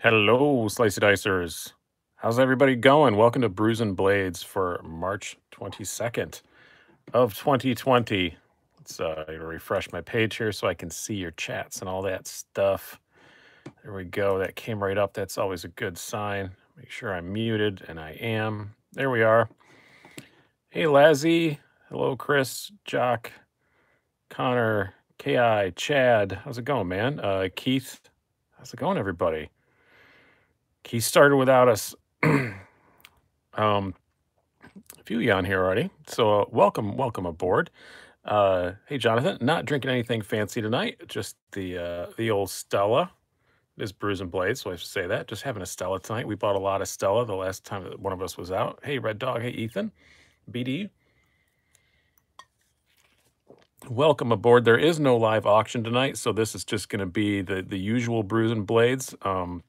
Hello, Slicey Dicers. How's everybody going? Welcome to Brews and Blades for March 22nd of 2020. Let's uh, refresh my page here so I can see your chats and all that stuff. There we go. That came right up. That's always a good sign. Make sure I'm muted, and I am. There we are. Hey, Lazzy. Hello, Chris, Jock, Connor, Ki, Chad. How's it going, man? Uh, Keith. How's it going, everybody? Keith started without us. um, a few of you on here already. So uh, welcome, welcome aboard. Uh, hey, Jonathan. Not drinking anything fancy tonight. Just the uh, the old Stella. It is Brews and Blades, so I to say that. Just having a Stella tonight. We bought a lot of Stella the last time that one of us was out. Hey, Red Dog. Hey, Ethan. BD. Welcome aboard. There is no live auction tonight, so this is just going to be the the usual Brews and Blades. Um,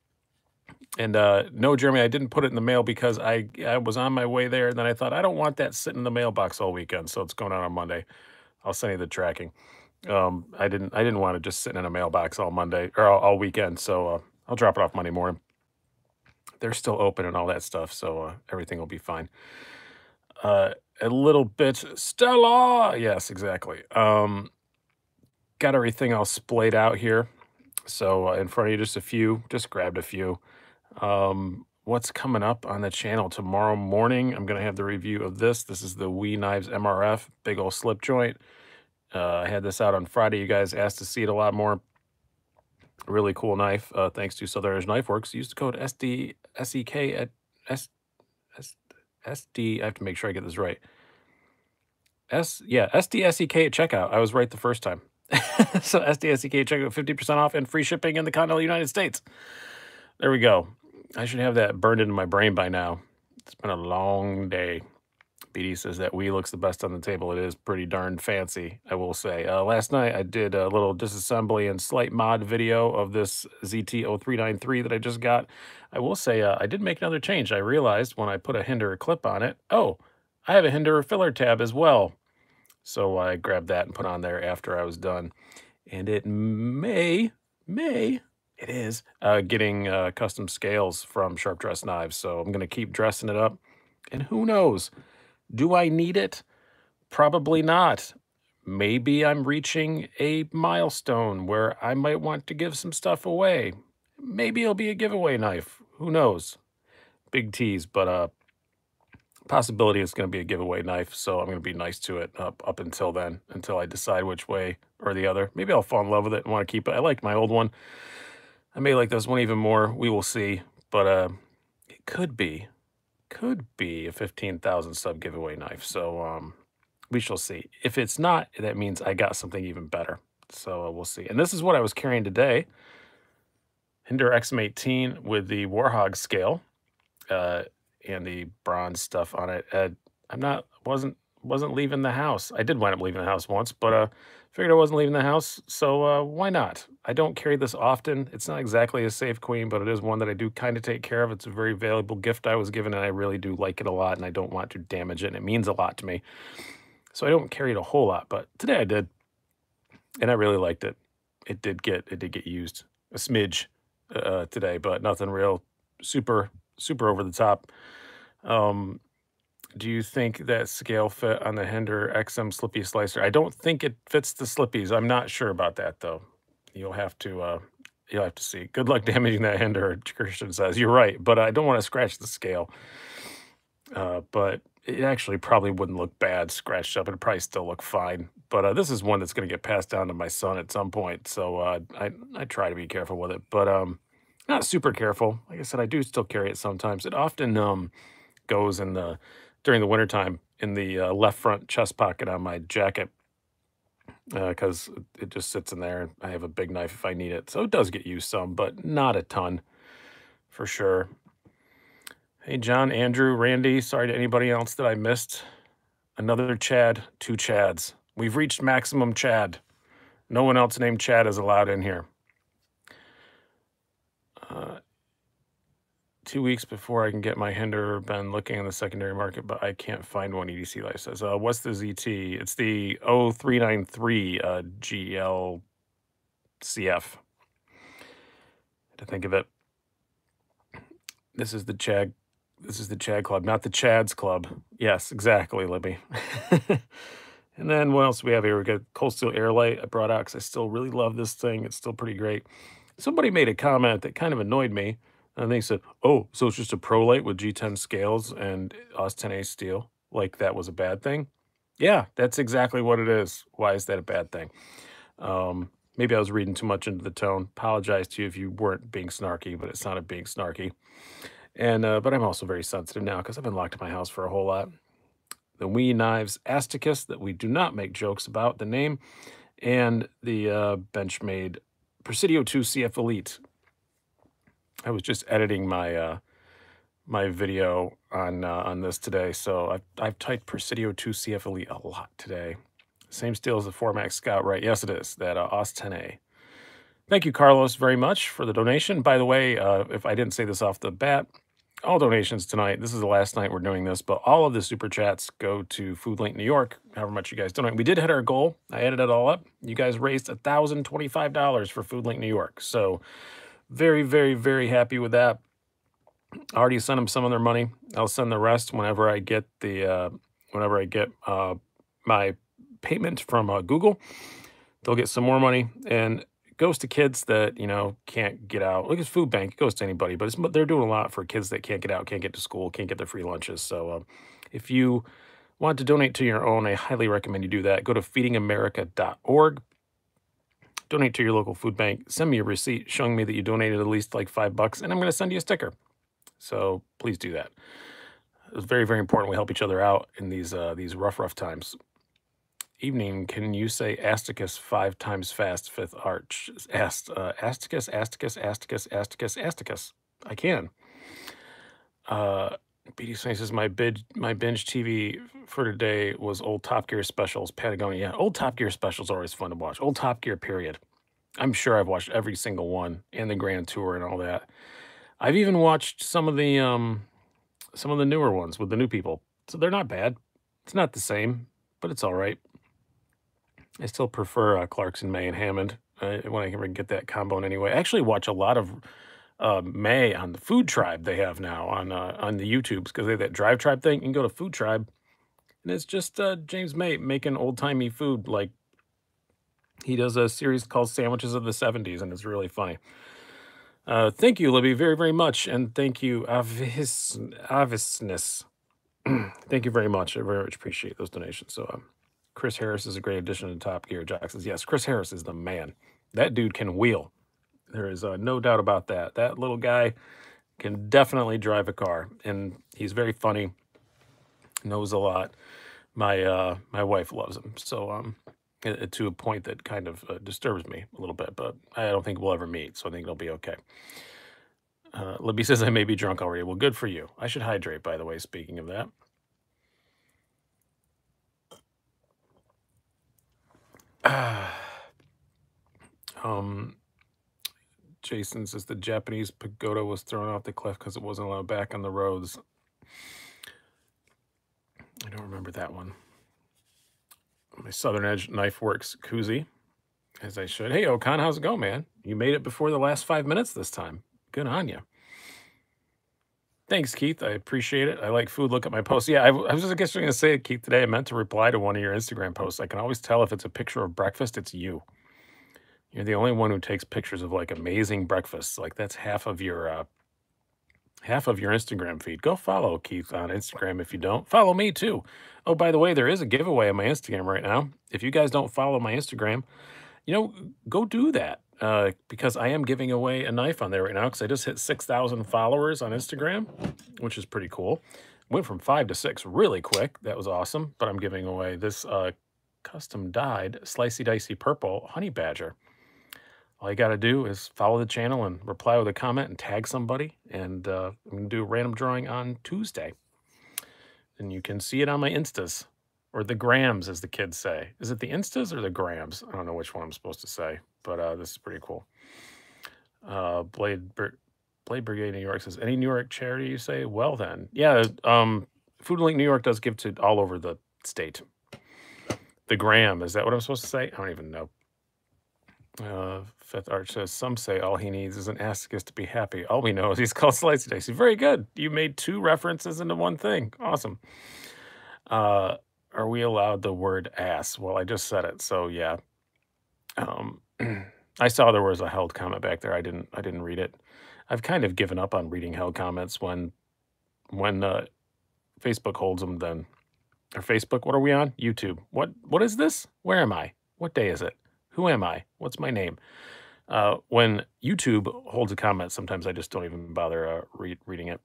and uh, no, Jeremy, I didn't put it in the mail because I I was on my way there, and then I thought I don't want that sitting in the mailbox all weekend, so it's going out on Monday. I'll send you the tracking. Um, I didn't I didn't want it just sitting in a mailbox all Monday or all, all weekend, so uh, I'll drop it off Monday morning. They're still open and all that stuff, so uh, everything will be fine. Uh, a little bit Stella, yes, exactly. Um, got everything all splayed out here. So uh, in front of you, just a few, just grabbed a few. Um, what's coming up on the channel tomorrow morning? I'm going to have the review of this. This is the WE Knives MRF, big old slip joint. Uh, I had this out on Friday. You guys asked to see it a lot more. Really cool knife. Uh, thanks to Southern Edge Knife Works. Use the code SD SEK at S, S SD. I have to make sure I get this right. S yeah SDSEK at checkout. I was right the first time. so SDSEK checkout, fifty percent off and free shipping in the continental United States. There we go. I should have that burned into my brain by now. It's been a long day. BD says that we looks the best on the table. It is pretty darn fancy, I will say. Uh, last night I did a little disassembly and slight mod video of this ZT0393 that I just got. I will say uh, I did make another change. I realized when I put a Hinderer clip on it, oh, I have a Hinderer filler tab as well. So I grabbed that and put on there after I was done. And it may, may it is uh, getting uh, custom scales from Sharp Dress Knives. So I'm going to keep dressing it up. And who knows? Do I need it? Probably not. Maybe I'm reaching a milestone where I might want to give some stuff away. Maybe it'll be a giveaway knife. Who knows? Big tease, but uh, possibility it's going to be a giveaway knife. So I'm going to be nice to it up, up until then, until I decide which way or the other. Maybe I'll fall in love with it and want to keep it. I like my old one. I may like this one even more. We will see. But uh, it could be, could be a 15,000 sub giveaway knife. So um, we shall see. If it's not, that means I got something even better. So uh, we'll see. And this is what I was carrying today. Hinderer XM18 with the Warhog scale uh, and the bronze stuff on it. Uh, I'm not, wasn't, wasn't leaving the house. I did wind up leaving the house once, but uh, Figured I wasn't leaving the house, so uh, why not? I don't carry this often. It's not exactly a safe queen, but it is one that I do kind of take care of. It's a very valuable gift I was given, and I really do like it a lot, and I don't want to damage it, and it means a lot to me. So I don't carry it a whole lot, but today I did, and I really liked it. It did get it did get used a smidge uh, today, but nothing real super super over the top. Um, do you think that scale fit on the Hinderer XM Slippy Slicer? I don't think it fits the Slippies. I'm not sure about that though. You'll have to uh, you'll have to see. Good luck damaging that Hinderer, Christian says. You're right, but I don't want to scratch the scale. Uh, but it actually probably wouldn't look bad scratched up. It'd probably still look fine. But uh, this is one that's going to get passed down to my son at some point. So uh, I, I try to be careful with it, but um, not super careful. Like I said, I do still carry it sometimes. It often um, goes in the during the wintertime in the uh, left front chest pocket on my jacket because uh, it just sits in there. I have a big knife if I need it. So it does get used some, but not a ton for sure. Hey, John, Andrew, Randy, sorry to anybody else that I missed. Another Chad, two Chads. We've reached maximum Chad. No one else named Chad is allowed in here. Uh, two weeks before I can get my Hinderer. Been looking in the secondary market, but I can't find one. EDC says, uh, "What's the ZT? It's the 0393 uh, GLCF." To think of it, This is the Chad. This is the Chad Club, not the Chad's Club. Yes, exactly, Libby. and then what else do we have here? We got Cold Steel Airlight I brought out because I still really love this thing. It's still pretty great. Somebody made a comment that kind of annoyed me. And they said, oh, so it's just a ProLite with G10 scales and AUS 10A steel. Like that was a bad thing. Yeah, that's exactly what it is. Why is that a bad thing? Um, maybe I was reading too much into the tone. Apologize to you if you weren't being snarky, but it sounded being snarky. And uh, but I'm also very sensitive now because I've been locked in my house for a whole lot. The WE Knives Asticus that we do not make jokes about the name, and the uh, Benchmade Presidio 2 CF Elite. I was just editing my uh, my video on uh, on this today, so I've, I've typed Presidio 2 CF Elite a lot today. Same steel as the 4 Max Scout, right? Yes, it is. That uh, AUS 10A. Thank you, Carlos, very much for the donation. By the way, uh, if I didn't say this off the bat, all donations tonight, this is the last night we're doing this, but all of the super chats go to FoodLink New York, however much you guys donate. We did hit our goal. I added it all up. You guys raised $1,025 for FoodLink New York. So very, very, very happy with that. I already sent them some of their money. I'll send the rest whenever I get the, uh, whenever I get uh, my payment from uh, Google. They'll get some more money. And goes to kids that you know can't get out. Look at food bank; it goes to anybody, but they're doing a lot for kids that can't get out, can't get to school, can't get their free lunches. So, um, if you want to donate to your own, I highly recommend you do that. Go to feedingamerica.org. Donate to your local food bank. Send me a receipt showing me that you donated at least like five bucks, and I'm going to send you a sticker. So please do that. It's very, very important we help each other out in these uh, these rough, rough times evening, can you say Asticus five times fast, fifth arch? Ast, uh, Asticus, Asticus, Asticus, Asticus, Asticus. I can. Uh, BD says my bid, my binge TV for today was old Top Gear specials, Patagonia. Yeah, old Top Gear specials are always fun to watch. Old Top Gear, period. I'm sure I've watched every single one and the Grand Tour and all that. I've even watched some of the um, some of the newer ones with the new people. So they're not bad. It's not the same, but it's all right. I still prefer uh, Clarkson, May, and Hammond uh, when I can get that combo in anyway. I actually watch a lot of uh, May on the Food Tribe they have now on uh, on the YouTubes because they have that Drive Tribe thing. You can go to Food Tribe, and it's just uh, James May making old timey food. Like he does a series called Sandwiches of the '70s, and it's really funny. Uh, thank you, Libby, very very much, and thank you, Avis Avisness. thank you very much. I very much appreciate those donations. So. Um, Chris Harris is a great addition to Top Gear. Jack says, yes, Chris Harris is the man. That dude can wheel. There is uh, no doubt about that. That little guy can definitely drive a car, and he's very funny, knows a lot. My uh, my wife loves him, so um, to a point that kind of uh, disturbs me a little bit, but I don't think we'll ever meet, so I think it'll be okay. Uh, Libby says I may be drunk already. Well, good for you. I should hydrate, by the way, speaking of that. um, Jason says the Japanese pagoda was thrown off the cliff because it wasn't allowed back on the roads. I don't remember that one. My Southern Edge Knife Works koozie, as I should. Hey, Okan, how's it going, man? You made it before the last five minutes this time. Good on you. Thanks, Keith. I appreciate it. I like food. Look at my posts. Yeah, I, I was just going to say, Keith, today I meant to reply to one of your Instagram posts. I can always tell if it's a picture of breakfast, it's you. You're the only one who takes pictures of like amazing breakfasts. Like that's half of your uh, half of your Instagram feed. Go follow Keith on Instagram if you don't. Follow me too. Oh, by the way, there is a giveaway on my Instagram right now. If you guys don't follow my Instagram, you know, go do that uh, because I am giving away a knife on there right now because I just hit 6,000 followers on Instagram, which is pretty cool. Went from five to six really quick. That was awesome. But I'm giving away this uh, custom dyed slicey dicey purple honey badger. All you got to do is follow the channel and reply with a comment and tag somebody. And uh, I'm going to do a random drawing on Tuesday. And you can see it on my Instas or the grams, as the kids say. Is it the Instas or the grams? I don't know which one I'm supposed to say, but uh, this is pretty cool. Uh, Blade Blade Brigade New York says, any New York charity you say? Well then. Yeah, um, Food Link New York does give to all over the state. The gram, is that what I'm supposed to say? I don't even know. Uh, Fifth Arch says, some say all he needs is an asticus to be happy. All we know is he's called Slicey Dicey. Very good. You made two references into one thing. Awesome. Uh, are we allowed the word ass? Well, I just said it, so yeah. Um, I saw there was a held comment back there. I didn't. I didn't read it. I've kind of given up on reading held comments when when uh, Facebook holds them. Then or Facebook. What are we on? YouTube. What What is this? Where am I? What day is it? Who am I? What's my name? Uh, when YouTube holds a comment, sometimes I just don't even bother uh, read, reading it.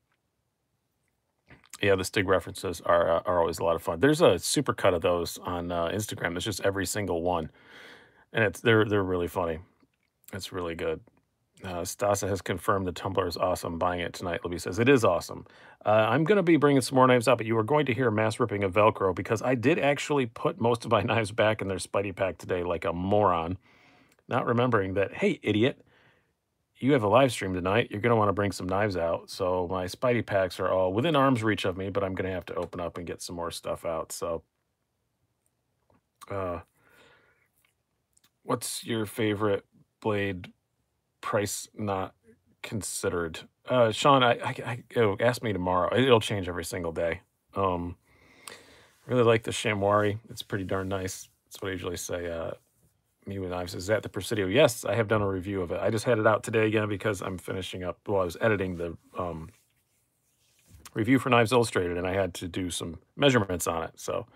Yeah, the Stig references are uh, are always a lot of fun. There's a super cut of those on uh, Instagram. It's just every single one, and it's they're they're really funny. It's really good. Uh, Stasa has confirmed the tumbler is awesome. Buying it tonight, Libby says. It is awesome. Uh, I'm going to be bringing some more knives out, but you are going to hear mass ripping of Velcro because I did actually put most of my knives back in their Spidey pack today like a moron, not remembering that, hey, idiot, you have a live stream tonight. You're going to want to bring some knives out. So my Spidey packs are all within arm's reach of me, but I'm going to have to open up and get some more stuff out. So, uh, what's your favorite blade price not considered? Uh, Sean, I, I, I oh, ask me tomorrow. It'll change every single day. Um, really like the Chamois. It's pretty darn nice. That's what I usually say. Uh, me with knives is that the Presidio. Yes, I have done a review of it. I just had it out today again because I'm finishing up. Well, I was editing the um, review for Knives Illustrated, and I had to do some measurements on it. So,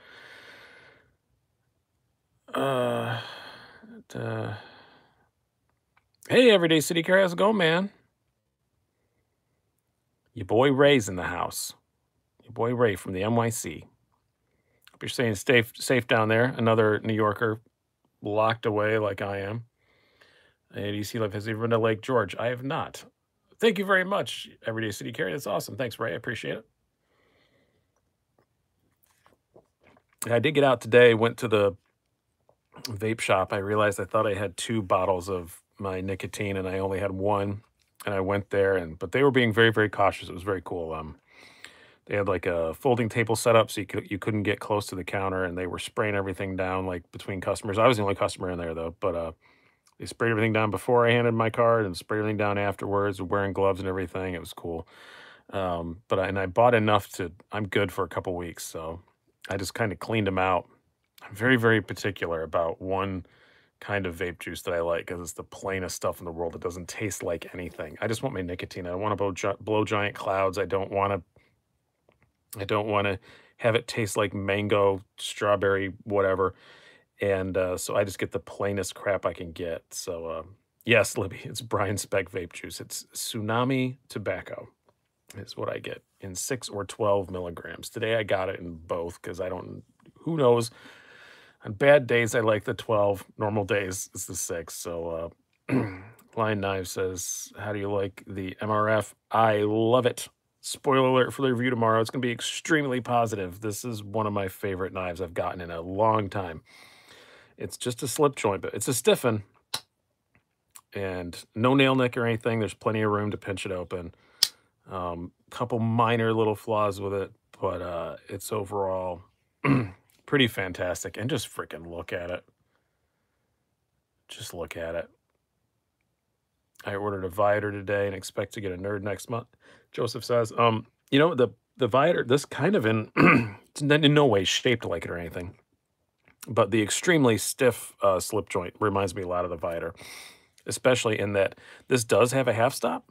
uh, uh hey, everyday city car, how's it going, man? Your boy Ray's in the house. Your boy Ray from the NYC. Hope you're staying safe, safe down there. Another New Yorker locked away like I am. And you see, life has even been to Lake George. I have not. Thank you very much, Everyday City Carry. That's awesome. Thanks, Ray. I appreciate it. I did get out today, went to the vape shop. I realized I thought I had two bottles of my nicotine and I only had one. And I went there and but they were being very, very cautious. It was very cool. Um they had like a folding table set up so you could you couldn't get close to the counter and they were spraying everything down like between customers. I was the only customer in there though, but uh they sprayed everything down before I handed my card and sprayed everything down afterwards, wearing gloves and everything. It was cool. Um, but I, and I bought enough to I'm good for a couple weeks, so I just kind of cleaned them out. I'm very very particular about one kind of vape juice that I like because it's the plainest stuff in the world. It doesn't taste like anything. I just want my nicotine. I don't want to blow, gi- blow giant clouds. I don't want to. I don't want to have it taste like mango, strawberry, whatever. And uh, so I just get the plainest crap I can get. So uh, yes, Libby, it's Brian Speck vape juice. It's tsunami tobacco is what I get in six or 12 milligrams. Today I got it in both because I don't, who knows on bad days, I like the 12. Normal days, it's the 6. So, uh, Lion Knife says, How do you like the MRF? I love it. Spoiler alert for the review tomorrow. It's going to be extremely positive. This is one of my favorite knives I've gotten in a long time. It's just a slip joint, but it's a stiffen. And no nail nick or anything. There's plenty of room to pinch it open. Um, couple minor little flaws with it, but uh, it's overall pretty fantastic. And just freaking look at it. Just look at it. I ordered a Viator today and expect to get a Nerd next month. Joseph says, um, you know, the the Viator, this kind of in, in no way shaped like it or anything, but the extremely stiff uh, slip joint reminds me a lot of the Viator, especially in that this does have a half stop,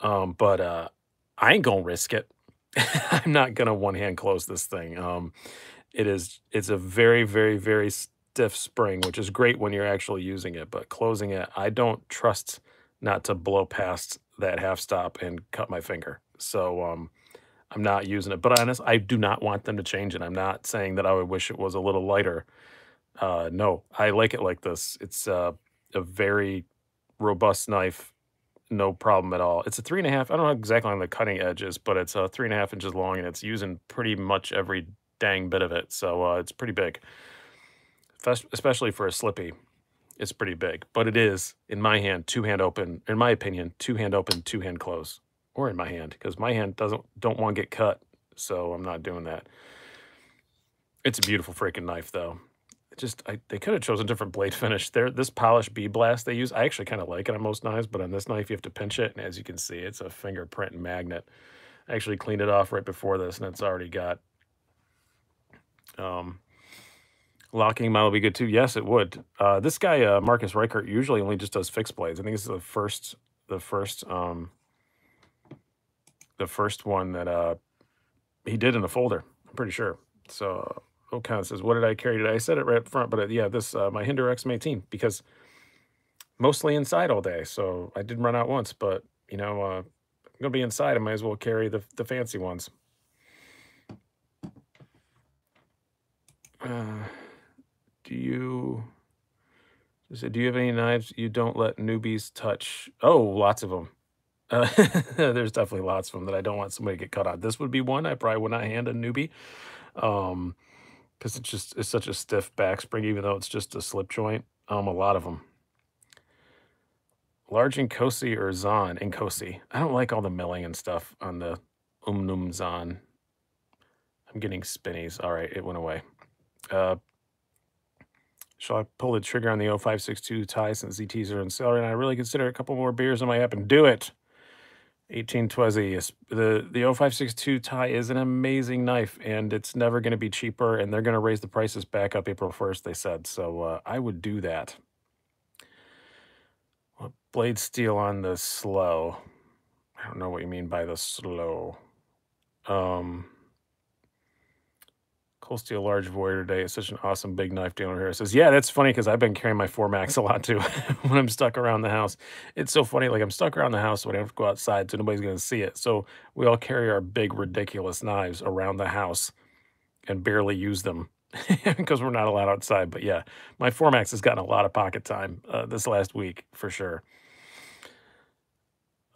um, but uh, I ain't gonna risk it. I'm not gonna one hand close this thing. Um, it is it's a very very very stiff spring which is great when you're actually using it but closing it i don't trust not to blow past that half stop and cut my finger so um i'm not using it but honest i do not want them to change it i'm not saying that i would wish it was a little lighter uh no i like it like this it's uh, a very robust knife no problem at all. It's a three and a half. I don't know exactly on the cutting edges, but it's a uh, three and a half inches long, and it's using pretty much every dang bit of it. So uh, it's pretty big, especially for a slippy. It's pretty big, but it is in my hand, two hand open. In my opinion, two hand open, two hand close, or in my hand because my hand doesn't don't want to get cut, so I'm not doing that. It's a beautiful freaking knife, though. just I, they could have chosen a different blade finish. There, this polished B blast they use, I actually kind of like it on most knives, but on this knife you have to pinch it, and as you can see, it's a fingerprint magnet. I actually cleaned it off right before this, and it's already got um, locking model be good too. Yes, it would. Uh, this guy uh, Marcus Reichert usually only just does fixed blades. I think is the first the first um, the first one that uh, he did in the folder. I'm pretty sure. So O'Connor says, "What did I carry today?" I said it right up front, but uh, yeah, this uh, my Hinderer XM18 because mostly inside all day, so I didn't run out once. But you know, uh, I'm gonna be inside. I might as well carry the the fancy ones. Uh, do you? Said, do you have any knives you don't let newbies touch? Oh, lots of them. Uh, there's definitely lots of them that I don't want somebody to get cut on. This would be one I probably would not hand a newbie. Um, because it's just it's such a stiff back spring, even though it's just a slip joint. Um, a lot of them. Large Inkosi or Zahn Inkosi. I don't like all the milling and stuff on the Umnumzaan. I'm getting spinnies. All right, it went away. Uh, shall I pull the trigger on the 0562Ti since ZTs are in sale and I really consider a couple more beers on my app and do it. 18 Twezzy. The, the 0562Ti is an amazing knife, and it's never going to be cheaper, and they're going to raise the prices back up April 1st, they said. So uh, I would do that. blade steel on the slow. I don't know what you mean by the slow. Um, Cold Steel Large Voyager today. It's such an awesome big knife dealer here. It says, yeah, that's funny because I've been carrying my 4 Max a lot too when I'm stuck around the house. It's so funny. Like I'm stuck around the house, so I don't have to go outside, so nobody's going to see it. So we all carry our big, ridiculous knives around the house and barely use them because we're not allowed outside. But yeah, my 4 Max has gotten a lot of pocket time uh, this last week for sure.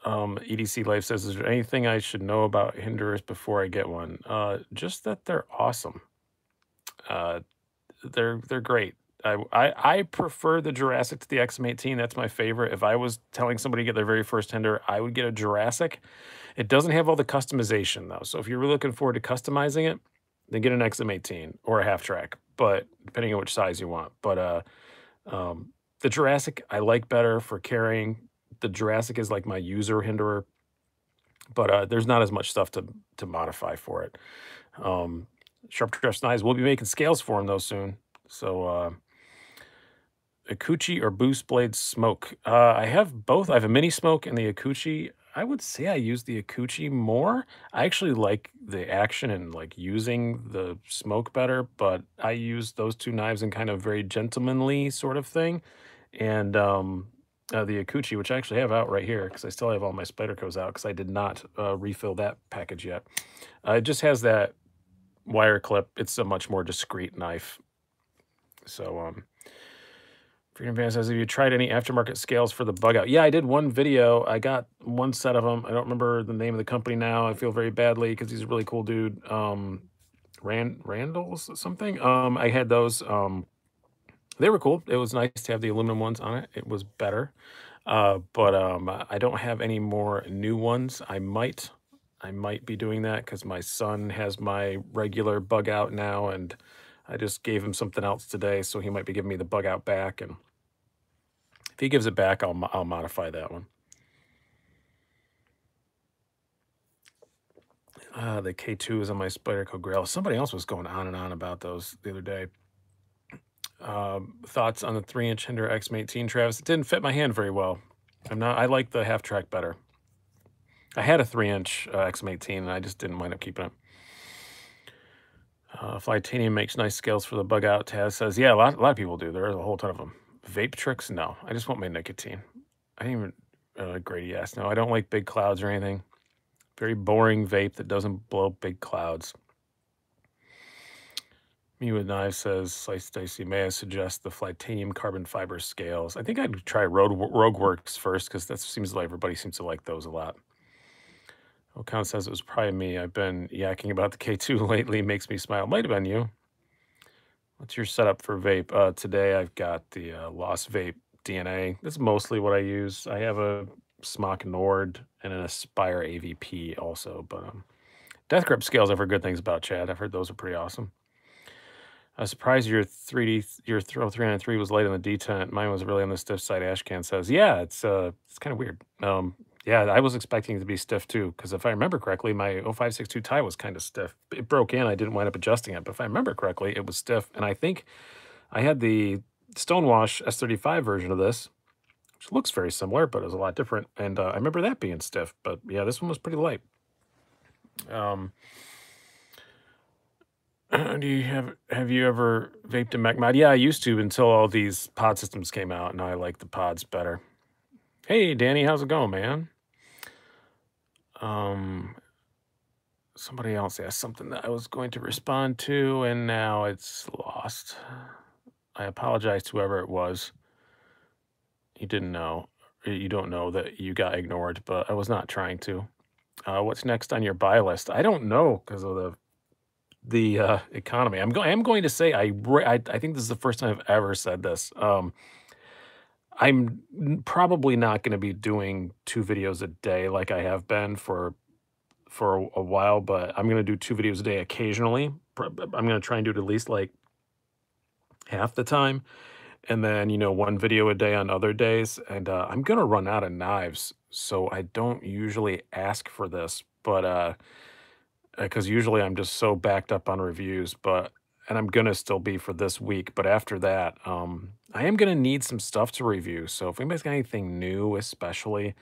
Um, EDC Life says, is there anything I should know about Hinderers before I get one? Uh, just that they're awesome. Uh, they're they're great. I, I I prefer the Jurassic to the XM18. That's my favorite. If I was telling somebody to get their very first Hinder, I would get a Jurassic. It doesn't have all the customization though. So if you're really looking forward to customizing it, then get an XM18 or a half track. But depending on which size you want. But uh, um, the Jurassic I like better for carrying. The Jurassic is like my user Hinderer, but uh, there's not as much stuff to to modify for it. Um, Sharp Dress Knives. We'll be making scales for him though soon. So uh, Akuchi or Boost Blade Smoke. Uh, I have both. I have a mini smoke and the Akuchi. I would say I use the Akuchi more. I actually like the action and like using the smoke better, but I use those two knives in kind of very gentlemanly sort of thing. And um, uh, the Akuchi, which I actually have out right here because I still have all my Spydercos out because I did not uh, refill that package yet. Uh, it just has that wire clip. It's a much more discreet knife. So, um, Freedom Fan says, have you tried any aftermarket scales for the bug out? Yeah, I did one video. I got one set of them. I don't remember the name of the company now. I feel very badly because he's a really cool dude. Um, Rand Randall's something. Um, I had those. Um, they were cool. It was nice to have the aluminum ones on it. It was better. Uh, but um, I don't have any more new ones. I might I might be doing that because my son has my regular bug out now, and I just gave him something else today, so he might be giving me the bug out back. And if he gives it back, I'll I'll modify that one. Uh, the K2 is on my Spyderco Grail. Somebody else was going on and on about those the other day. Um, thoughts on the three inch Hinder X-18, Travis? It didn't fit my hand very well. I'm not. I like the half track better. I had a three inch uh, XM18 and I just didn't wind up keeping it. Uh, Flytanium makes nice scales for the bug out. Taz says, yeah, a lot, a lot of people do. There's a whole ton of them. Vape tricks? No. I just want my nicotine. I didn't even, uh, Grady asked. No, I don't like big clouds or anything. Very boring vape that doesn't blow big clouds. Me with Knives says, Slice Dicey, may I suggest the Flytanium carbon fiber scales? I think I'd try Rogue, Works first because that seems like everybody seems to like those a lot. O'Connor says it was probably me. I've been yakking about the K2 lately. Makes me smile. Might have been you. What's your setup for vape? Uh, today I've got the uh, Lost Vape DNA. That's mostly what I use. I have a Smok Nord and an Aspire AVP also. But um, Death Grip scales I've heard good things about, Chad. I've heard those are pretty awesome. I was surprised your 3D your throw 393 was light on the detent. Mine was really on the stiff side. Ashcan says, yeah, it's uh, it's kind of weird. Um, yeah, I was expecting it to be stiff too, because if I remember correctly, my 0562Ti was kind of stiff. It broke in. I didn't wind up adjusting it, but if I remember correctly, it was stiff. And I think I had the Stonewash S35 version of this, which looks very similar, but is a lot different. And uh, I remember that being stiff. But yeah, this one was pretty light. Um, do you have have you ever vaped a mech mod? Yeah, I used to until all these pod systems came out, and I like the pods better. Hey, Danny, how's it going, man? Um, somebody else asked something that I was going to respond to, and now it's lost. I apologize to whoever it was. You didn't know, you don't know that you got ignored, but I was not trying to. Uh, what's next on your buy list? I don't know because of the the uh, economy. I'm going. I'm going to say I, I. I think this is the first time I've ever said this. Um, I'm probably not going to be doing two videos a day like I have been for for a, while, but I'm going to do two videos a day occasionally. I'm going to try and do it at least like half the time, and then you know one video a day on other days. And uh, I'm going to run out of knives, so I don't usually ask for this, but. uh because usually I'm just so backed up on reviews, but and I'm gonna still be for this week. But after that, um, I am gonna need some stuff to review. So if anybody's got anything new, especially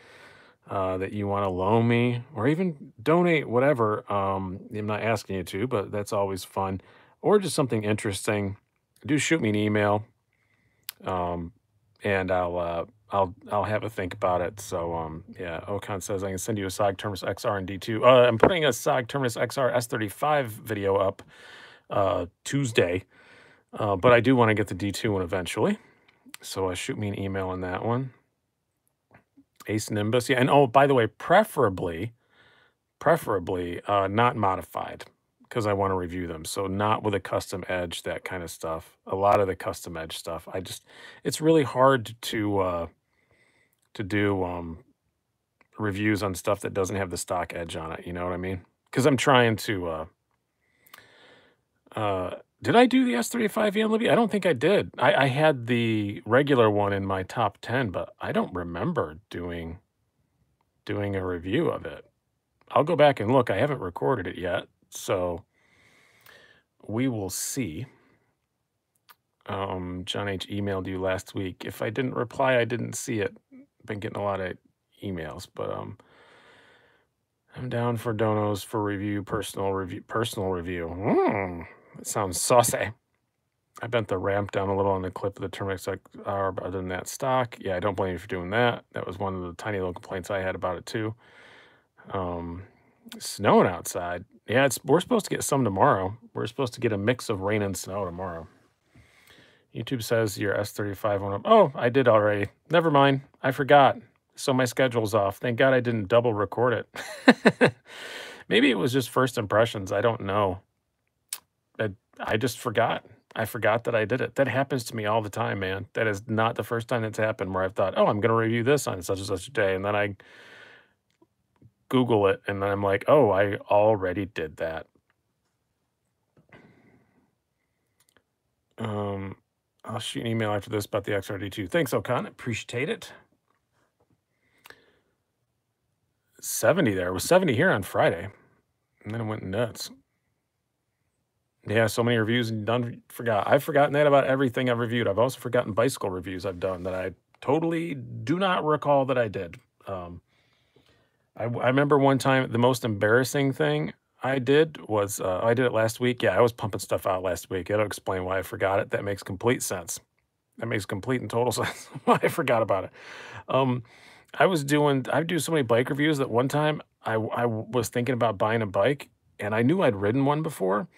uh, that you want to loan me or even donate, whatever, um, I'm not asking you to, but that's always fun. Or just something interesting, do shoot me an email, um, and I'll uh, I'll I'll have a think about it. So um yeah, Okan says I can send you a SOG Terminus XR and D2. Uh, I'm putting a SOG Terminus XR S35 video up uh, Tuesday, uh, but I do want to get the D2 one eventually. So uh, shoot me an email on that one. Ace Nimbus, yeah, and oh by the way, preferably, preferably uh, not modified because I want to review them. So not with a custom edge, that kind of stuff. A lot of the custom edge stuff, I just it's really hard to. Uh, to do um, reviews on stuff that doesn't have the stock edge on it. You know what I mean? Because I'm trying to. Uh, uh, did I do the S35 Libby? I don't think I did. I, I had the regular one in my top 10, but I don't remember doing doing a review of it. I'll go back and look. I haven't recorded it yet, so we will see. Um, John H emailed you last week. If I didn't reply, I didn't see it been getting a lot of emails, but um, I'm down for donos for review, personal review, personal review. Mm, that sounds saucy. I bent the ramp down a little on the clip of the Terminus XR, but other than that, stock. Yeah, I don't blame you for doing that. That was one of the tiny little complaints I had about it too. Um, snowing outside. Yeah, it's we're supposed to get some tomorrow. We're supposed to get a mix of rain and snow tomorrow. YouTube says your S35 went up. Oh, I did already. Never mind. I forgot. So my schedule's off. Thank God I didn't double record it. Maybe it was just first impressions. I don't know. I, I just forgot. I forgot that I did it. That happens to me all the time, man. That is not the first time it's happened where I've thought, oh, I'm going to review this on such and such a day. And then I Google it and then I'm like, oh, I already did that. Um, I'll shoot an email after this about the XRD2. Thanks, Okan. Appreciate it. 70 there. It was 70 here on Friday. And then it went nuts. Yeah, so many reviews and done forgot. I've forgotten that about everything I've reviewed. I've also forgotten bicycle reviews I've done that I totally do not recall that I did. Um, I, I remember one time the most embarrassing thing I did was uh, I did it last week. Yeah, I was pumping stuff out last week. It'll explain why I forgot it. That makes complete sense. That makes complete and total sense why I forgot about it. Um, I was doing I do so many bike reviews that one time I I was thinking about buying a bike and I knew I'd ridden one before,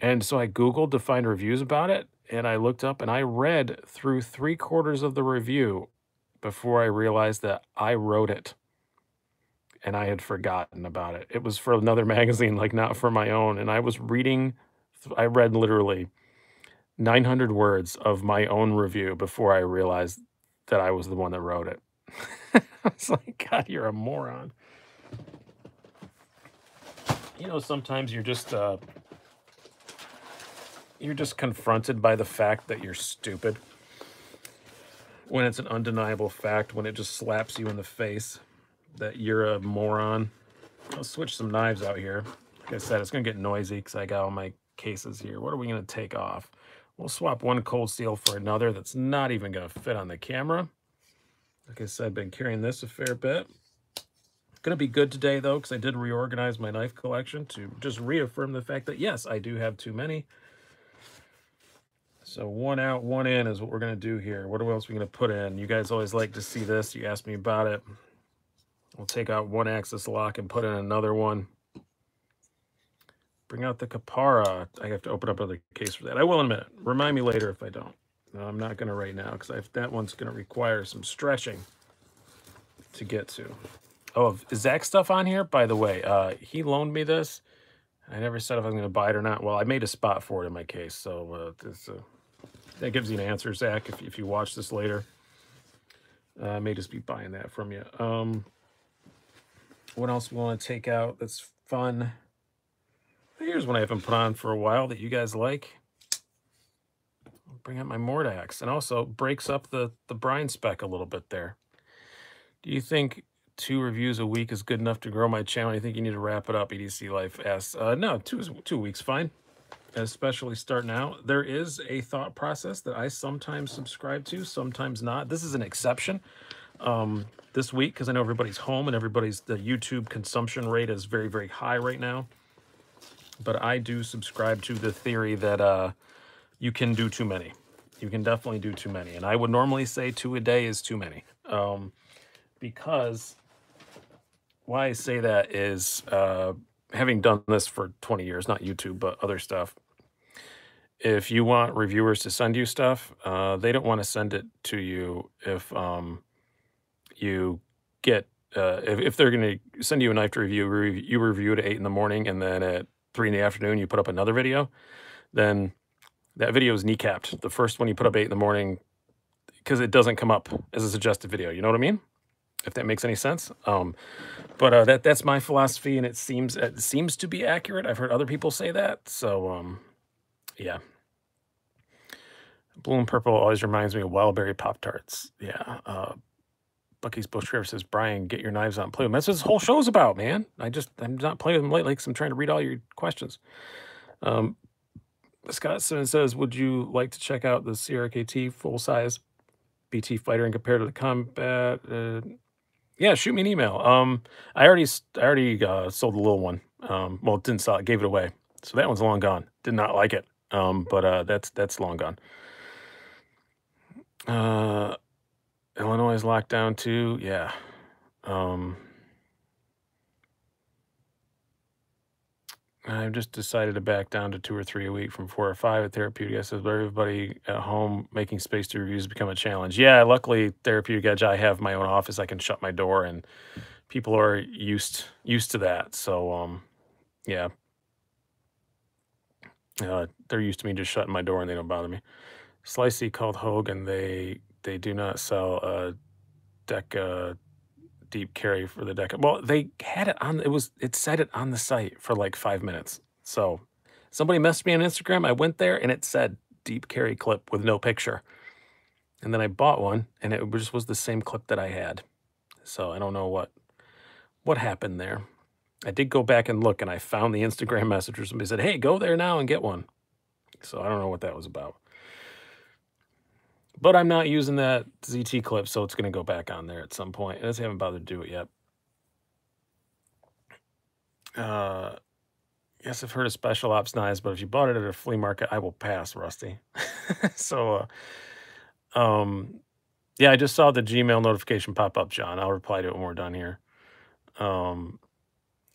and so I googled to find reviews about it and I looked up and I read through three quarters of the review before I realized that I wrote it and I had forgotten about it. It was for another magazine, like not for my own. And I was reading, I read literally 900 words of my own review before I realized that I was the one that wrote it. I was like, God, you're a moron. You know, sometimes you're just, uh, you're just confronted by the fact that you're stupid. When it's an undeniable fact, when it just slaps you in the face that you're a moron. I'll switch some knives out here. Like I said, it's going to get noisy because I got all my cases here. What are we going to take off? We'll swap one cold steel for another that's not even going to fit on the camera. Like I said, I've been carrying this a fair bit. Going to be good today, though, because I did reorganize my knife collection to just reaffirm the fact that, yes, I do have too many. So one out, one in is what we're going to do here. What else are we going to put in? You guys always like to see this. You asked me about it. We'll take out one axis lock and put in another one. Bring out the Kapara. I have to open up another case for that. I will in a minute. Remind me later if I don't. No, I'm not going to right now because that one's going to require some stretching to get to. Oh, is Zach stuff on here? By the way, uh, he loaned me this. I never said if I'm going to buy it or not. Well, I made a spot for it in my case, so uh, this, uh, that gives you an answer, Zach, if, if you watch this later. Uh, I may just be buying that from you. Um, what else we want to take out that's fun? Here's one I haven't put on for a while that you guys like. bring out my Mordax and also breaks up the, the brine spec a little bit there. Do you think two reviews a week is good enough to grow my channel? I think you need to wrap it up, EDC Life asks. Uh, no, two, two weeks fine, especially starting out. There is a thought process that I sometimes subscribe to, sometimes not. This is an exception um, this week because I know everybody's home and everybody's the YouTube consumption rate is very, very high right now. But I do subscribe to the theory that uh, you can do too many. You can definitely do too many. And I would normally say two a day is too many. Um, because why I say that is uh, having done this for 20 years, not YouTube, but other stuff. If you want reviewers to send you stuff, uh, they don't want to send it to you if um, you get uh, if, if they're going to send you a knife to review, you review it at eight in the morning, and then at three in the afternoon you put up another video, then that video is kneecapped. The first one you put up eight in the morning because it doesn't come up as a suggested video. You know what I mean? If that makes any sense. Um, but uh, that that's my philosophy, and it seems it seems to be accurate. I've heard other people say that. So um, yeah. Blue and purple always reminds me of Wildberry Pop Tarts. Yeah. Uh, Bucky's Bushcraft says, Brian, get your knives and play with them. That's what this whole show's about, man. I just, I'm not playing with them lately because I'm trying to read all your questions. Um, Scott says, would you like to check out the CRKT full-size BT fighter and compare to the combat? Uh, yeah, shoot me an email. Um, I already, I already uh, sold the little one. Um, well, didn't sell it, gave it away. So that one's long gone. Did not like it. Um, but uh, that's that's long gone. Uh, Illinois is locked down too. Yeah. Um, I've just decided to back down to two or three a week from four or five at Therapeutic. I said, everybody at home making space to reviews become a challenge. Yeah, luckily Therapeutic Edge, I have my own office. I can shut my door, and people are used used to that. So, um, yeah, uh, they're used to me just shutting my door, and they don't bother me. Slicey called Hogan. They they do not sell a Deka deep carry for the Deka. Well, they had it on. It was it said it on the site for like five minutes. So somebody messaged me on Instagram. I went there and it said deep carry clip with no picture. And then I bought one, and it just was the same clip that I had. So I don't know what what happened there. I did go back and look, and I found the Instagram message where somebody said, "Hey, go there now and get one." So I don't know what that was about. But I'm not using that ZT clip, so it's going to go back on there at some point. I just haven't bothered to do it yet. Uh, yes, I've heard of special ops knives, but if you bought it at a flea market, I will pass, Rusty. so, uh, um, yeah, I just saw the Gmail notification pop up, John. I'll reply to it when we're done here. Um,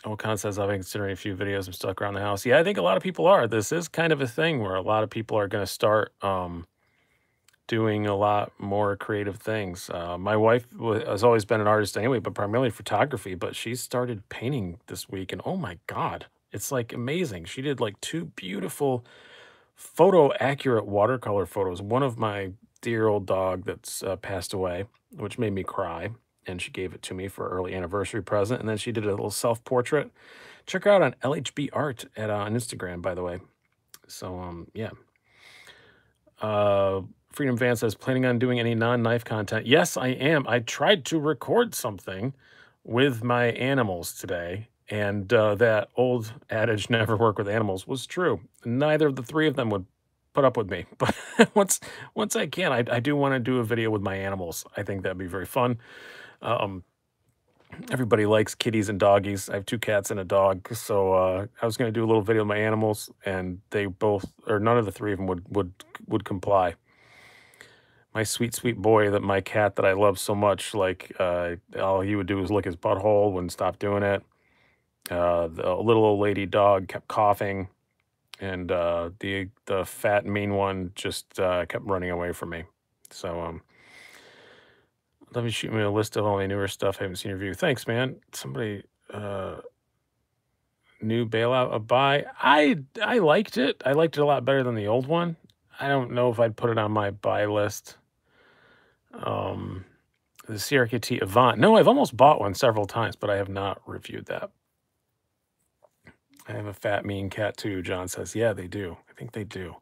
Okan says, I've been considering a few videos. I'm stuck around the house. Yeah, I think a lot of people are. This is kind of a thing where a lot of people are going to start um, doing a lot more creative things. Uh, my wife has always been an artist anyway, but primarily photography. But she started painting this week, and oh my god, it's like amazing. She did like two beautiful photo accurate watercolor photos. One of my dear old dog that's uh, passed away, which made me cry, and she gave it to me for early anniversary present. And then she did a little self portrait. Check her out on LHB Art at uh, on Instagram, by the way. So um, yeah, Uh, Freedom Van says, planning on doing any non-knife content? Yes, I am. I tried to record something with my animals today, and uh, that old adage, never work with animals, was true. Neither of the three of them would put up with me. But once once I can, I, I do want to do a video with my animals. I think that'd be very fun. Um, everybody likes kitties and doggies. I have two cats and a dog, so uh, I was going to do a little video of my animals, and they both, or none of the three of them would would would comply. My sweet sweet boy, that my cat that I love so much, like uh, all he would do was lick his butthole, wouldn't stop doing it. Uh, the little old lady dog kept coughing, and uh, the the fat mean one just uh, kept running away from me. So um, let me shoot me a list of all my newer stuff I haven't seen your review. Thanks, man. Somebody uh new bailout a buy. I I liked it. I liked it a lot better than the old one. I don't know if I'd put it on my buy list. Um the CRKT Avant. No, I've almost bought one several times, but I have not reviewed that. I have a fat mean cat too, John says. Yeah, they do. I think they do.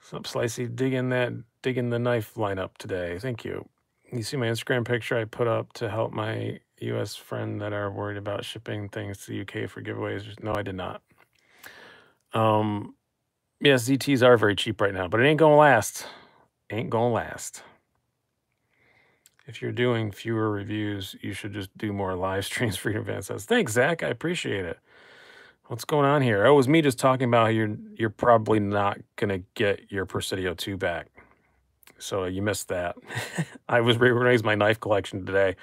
Sup, Slicey, digging that digging the knife lineup today. Thank you. You see my Instagram picture I put up to help my US friend that are worried about shipping things to the UK for giveaways. No, I did not. Um, yes, ZTs are very cheap right now, but it ain't gonna last. Ain't gonna last. If you're doing fewer reviews, you should just do more live streams. Freedom Fan says, "Thanks, Zach. I appreciate it." What's going on here? Oh, it was me just talking about how you're you're probably not gonna get your Presidio 2 back. So you missed that. I was reorganizing my knife collection today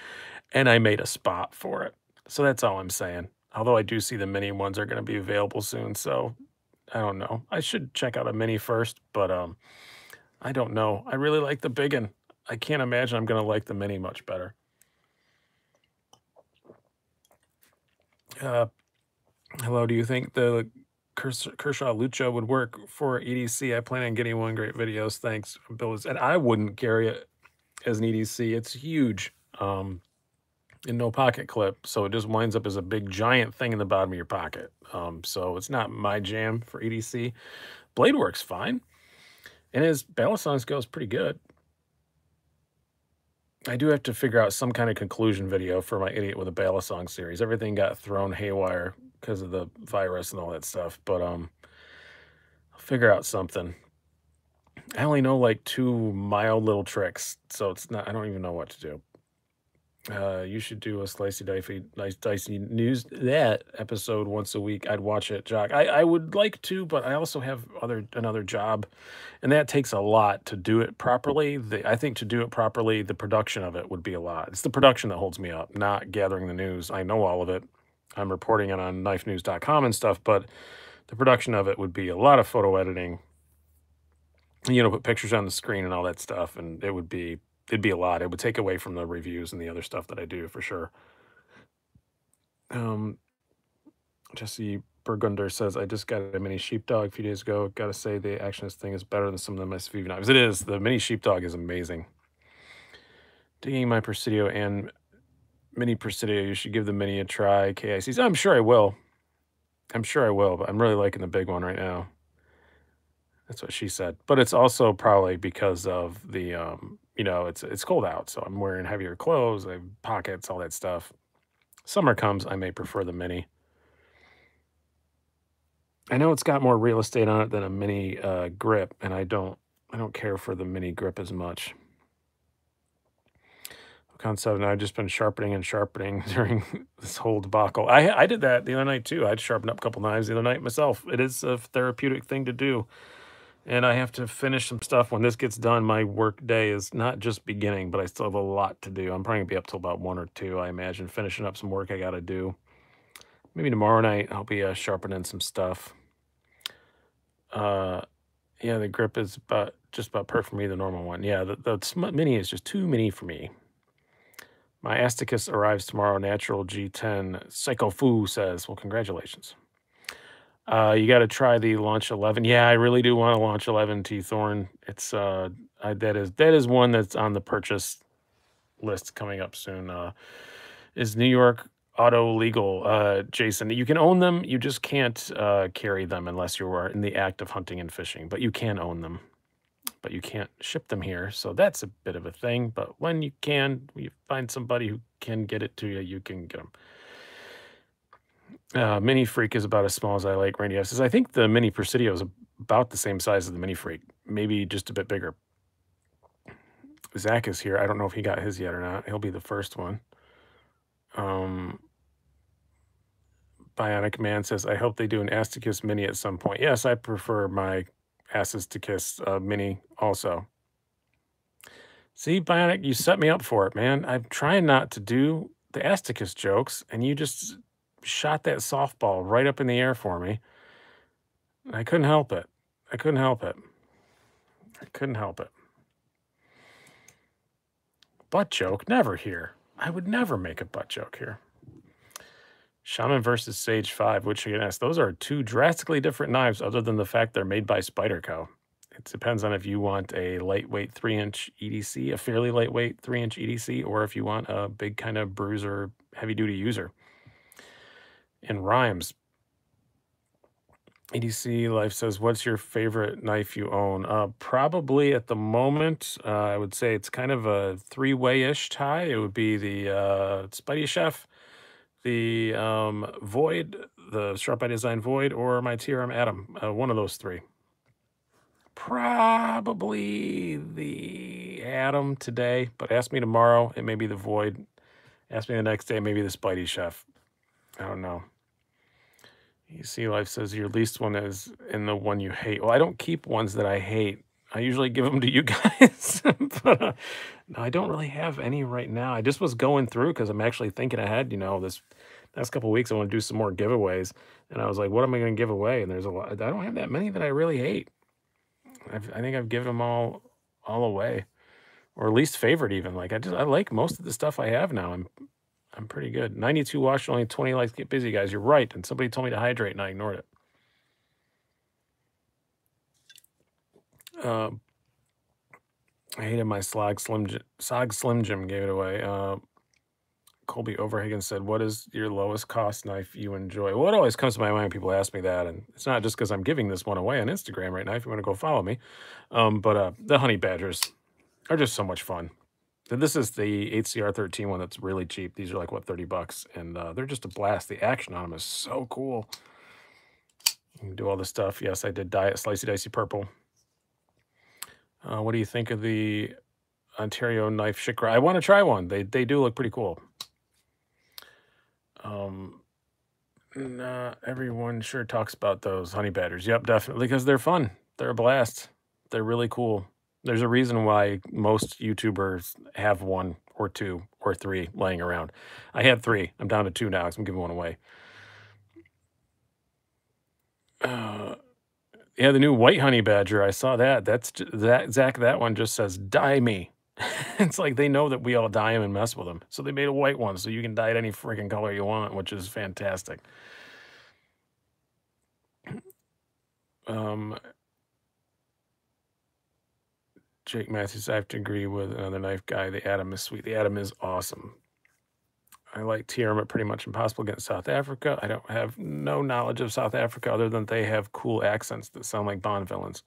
and I made a spot for it. So that's all I'm saying. Although I do see the mini ones are going to be available soon. So I don't know. I should check out a mini first, but um, I don't know. I really like the big one. I can't imagine I'm going to like the mini much better. Uh, hello, do you think the Kershaw Lucha would work for EDC. I plan on getting one. Great videos. Thanks, Bill. And I wouldn't carry it as an EDC. It's huge um, in no pocket clip. So it just winds up as a big giant thing in the bottom of your pocket. Um, so it's not my jam for EDC. Blade works fine. And his Balisongs goes pretty good. I do have to figure out some kind of conclusion video for my Idiot with a Balisong series. Everything got thrown haywire because of the virus and all that stuff. But um, I'll figure out something. I only know like two mild little tricks, so it's not. I don't even know what to do. Uh, you should do a slicey dicey, nice dicey news that episode once a week. I'd watch it, Jock. I, I would like to, but I also have other another job, and that takes a lot to do it properly. The, I think to do it properly, the production of it would be a lot. It's the production that holds me up, not gathering the news. I know all of it. I'm reporting it on knifenews.com and stuff, but the production of it would be a lot of photo editing, you know, put pictures on the screen and all that stuff, and it would be it'd be a lot. It would take away from the reviews and the other stuff that I do for sure. Um, Jesse Burgunder says, I just got a mini sheepdog a few days ago. Gotta say, the action this thing is better than some of the SV knives. It is. The mini sheepdog is amazing. Digging my Presidio and mini Presidio. You should give the mini a try. KICs. I'm sure I will. I'm sure I will, but I'm really liking the big one right now. That's what she said. But it's also probably because of the, um, you know, it's it's cold out, so I'm wearing heavier clothes, I have pockets, all that stuff. Summer comes, I may prefer the mini. I know it's got more real estate on it than a mini uh, grip, and I don't I don't care for the mini grip as much. Concept. Now I've just been sharpening and sharpening during this whole debacle. I I did that the other night too. I sharpened up a couple knives the other night myself. It is a therapeutic thing to do. And I have to finish some stuff. When this gets done, my work day is not just beginning, but I still have a lot to do. I'm probably going to be up till about 1 or 2, I imagine, finishing up some work I got to do. Maybe tomorrow night I'll be uh, sharpening some stuff. Uh, yeah, the grip is about just about perfect for me, the normal one. Yeah, the, the mini is just too mini for me. My Asticus arrives tomorrow. Natural G10. Psycho Fu says, well, congratulations. Uh, you got to try the launch 11. Yeah, I really do want to launch 11 T Thorn. It's uh, I, that is that is one that's on the purchase list coming up soon. Uh, is New York auto legal, uh, Jason? You can own them. You just can't uh, carry them unless you are in the act of hunting and fishing. But you can own them. but you can't ship them here. So that's a bit of a thing. But when you can, you find somebody who can get it to you, you can get them. Uh, mini Freak is about as small as I like. Randy I think the Mini Presidio is about the same size as the Mini Freak, maybe just a bit bigger. Zach is here. I don't know if he got his yet or not. He'll be the first one. Um, Bionic Man says, I hope they do an Ass to Kiss Mini at some point. Yes, I prefer my Asses to Kiss uh, Mini also. See, Bionic, you set me up for it, man. I'm trying not to do the Ass to Kiss jokes, and you just shot that softball right up in the air for me. I couldn't help it. I couldn't help it. I couldn't help it. Butt joke, never here. I would never make a butt joke here. Shaman versus Sage 5, which again, ask, those are two drastically different knives other than the fact they're made by Spider Spyderco. It depends on if you want a lightweight 3-inch EDC, a fairly lightweight 3-inch EDC, or if you want a big kind of bruiser, heavy-duty user. In rhymes, EDC Life says, what's your favorite knife you own? Uh, probably at the moment, uh, I would say it's kind of a three-way-ish tie. It would be the uh, SpydieChef, the um, Void, the Sharp by Design Void, or my TRM Atom. Uh, one of those three. Probably the Atom today, but ask me tomorrow. It may be the Void. Ask me the next day, maybe the SpydieChef. I don't know. You see, Life says your least one is in the one you hate. Well, I don't keep ones that I hate. I usually give them to you guys, but uh, no, I don't really have any right now. I just was going through because I'm actually thinking ahead. You know, this next couple weeks I want to do some more giveaways, and I was like, what am I going to give away? And there's a lot. I don't have that many that I really hate. I've, I think I've given them all all away, or least favorite even. Like I just I like most of the stuff I have now. I'm I'm pretty good. 92 watch, only 20 likes. Get busy, guys. You're right. And somebody told me to hydrate, and I ignored it. Uh, I hated my Slog Slim Sog Slim Jim gave it away. Uh, Colby Overhagen said, "What is your lowest cost knife you enjoy?" Well, it always comes to my mind when people ask me that, and it's not just because I'm giving this one away on Instagram right now. If you want to go follow me, um, but uh, the honey badgers are just so much fun. This is the 8Cr13 one that's really cheap. These are like, what, 30 bucks. And uh, they're just a blast. The action on them is so cool. You can do all this stuff. Yes, I did dye it Slicey Dicey Purple. Uh, what do you think of the Ontario knife shikra? I want to try one. They, they do look pretty cool. Um, nah, everyone sure talks about those honey badgers. Yep, definitely, because they're fun. They're a blast. They're really cool. There's a reason why most YouTubers have one or two or three laying around. I had three. I'm down to two now because I'm giving one away. Uh, yeah, the new white honey badger. I saw that. That's that Zach. That one just says "dye me." it's like they know that we all dye them and mess with them, so they made a white one so you can dye it any freaking color you want, which is fantastic. Um, Jake Matthews, I have to agree with another knife guy. The Atom is sweet. The Atom is awesome. I like TRM, but pretty much impossible against South Africa. I don't have no knowledge of South Africa other than they have cool accents that sound like Bond villains.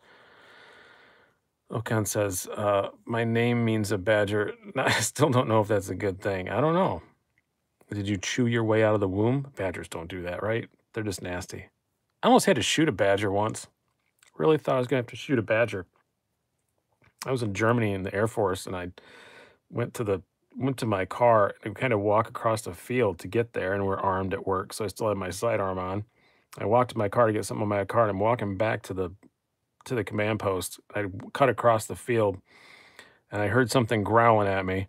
Okan says, uh, my name means a badger. I still don't know if that's a good thing. I don't know. Did you chew your way out of the womb? Badgers don't do that, right? They're just nasty. I almost had to shoot a badger once. Really thought I was going to have to shoot a badger. I was in Germany in the Air Force, and I went to the went to my car and kind of walk across the field to get there, and we're armed at work, so I still had my sidearm on. I walked to my car to get something on my car, and I'm walking back to the to the command post. I cut across the field, and I heard something growling at me,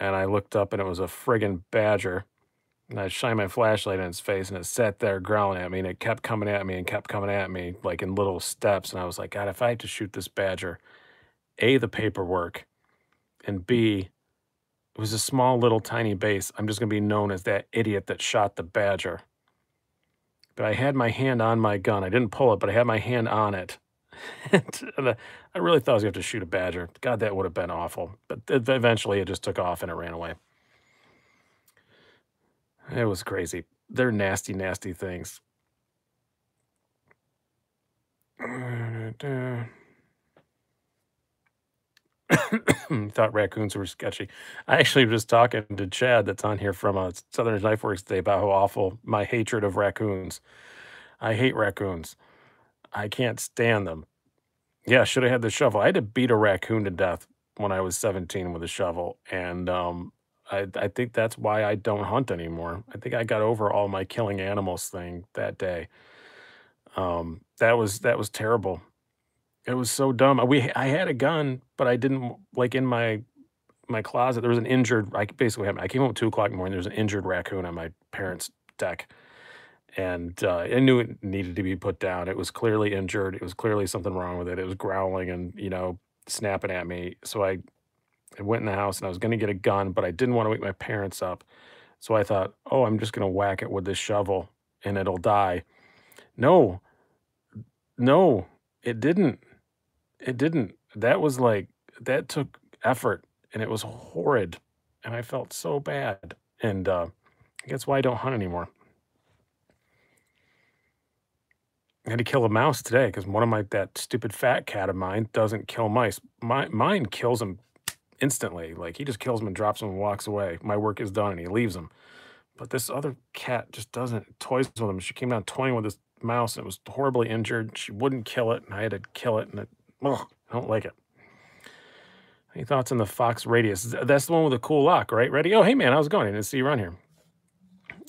and I looked up, and it was a friggin' badger. And I shined my flashlight in its face, and it sat there growling at me, and it kept coming at me and kept coming at me, like in little steps. And I was like, God, if I had to shoot this badger, a, the paperwork, and B, it was a small little tiny base. I'm just going to be known as that idiot that shot the badger. But I had my hand on my gun. I didn't pull it, but I had my hand on it. and uh, I really thought I was going to have to shoot a badger. God, that would have been awful. But eventually it just took off and it ran away. It was crazy. They're nasty, nasty things. Thought raccoons were sketchy. I actually was just talking to Chad that's on here from uh, Southern Knife Works today about how awful my hatred of raccoons. I hate raccoons. I can't stand them. Yeah, should have had the shovel. I had to beat a raccoon to death when I was 17 with a shovel, and um, I, I think that's why I don't hunt anymore. I think I got over all my killing animals thing that day. Um, that was that was terrible. It was so dumb. We I had a gun, but I didn't like in my my closet. There was an injured. I basically. I came home at two o'clock in the morning. There was an injured raccoon on my parents' deck, and uh, I knew it needed to be put down. It was clearly injured. It was clearly something wrong with it. It was growling and you know snapping at me. So I, I went in the house and I was going to get a gun, but I didn't want to wake my parents up. So I thought, oh, I'm just going to whack it with this shovel and it'll die. No, no, it didn't. It didn't. That was like, that took effort and it was horrid. And I felt so bad. And uh, that's why I don't hunt anymore. I had to kill a mouse today because one of my that stupid fat cat of mine doesn't kill mice. My mine kills them instantly. Like he just kills them and drops them and walks away. My work is done and he leaves them. But this other cat just doesn't toys with him. She came down toying with this mouse and it was horribly injured. She wouldn't kill it, and I had to kill it, and it, ugh, I don't like it. Any thoughts on the Fox Radius? That's the one with the cool lock, right? Ready? Oh, hey man, how's it going? I didn't see you around here.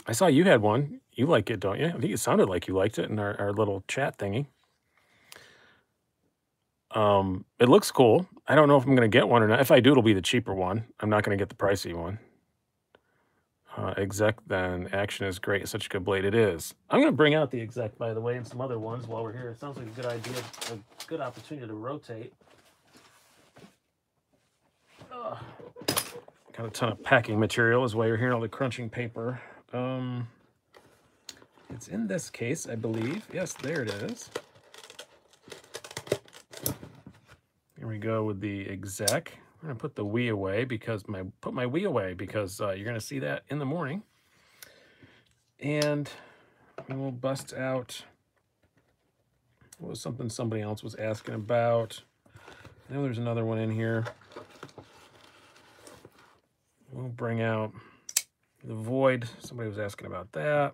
I saw you had one. You like it, don't you? I think it sounded like you liked it in our, our little chat thingy. Um, it looks cool. I don't know if I'm going to get one or not. If I do, it'll be the cheaper one. I'm not going to get the pricey one. Uh, exec then action is great. Such a good blade. It is. I'm going to bring out the exec, by the way, and some other ones while we're here. It sounds like a good idea, a good opportunity to rotate. Ugh. Got a ton of packing material is why you're hearing all the crunching paper. Um, it's in this case, I believe. Yes, there it is. Here we go with the exec. I'm gonna put the WE away because my put my WE away because uh, you're gonna see that in the morning. And we will bust out what was something somebody else was asking about. I know there's another one in here. We'll bring out the void. Somebody was asking about that.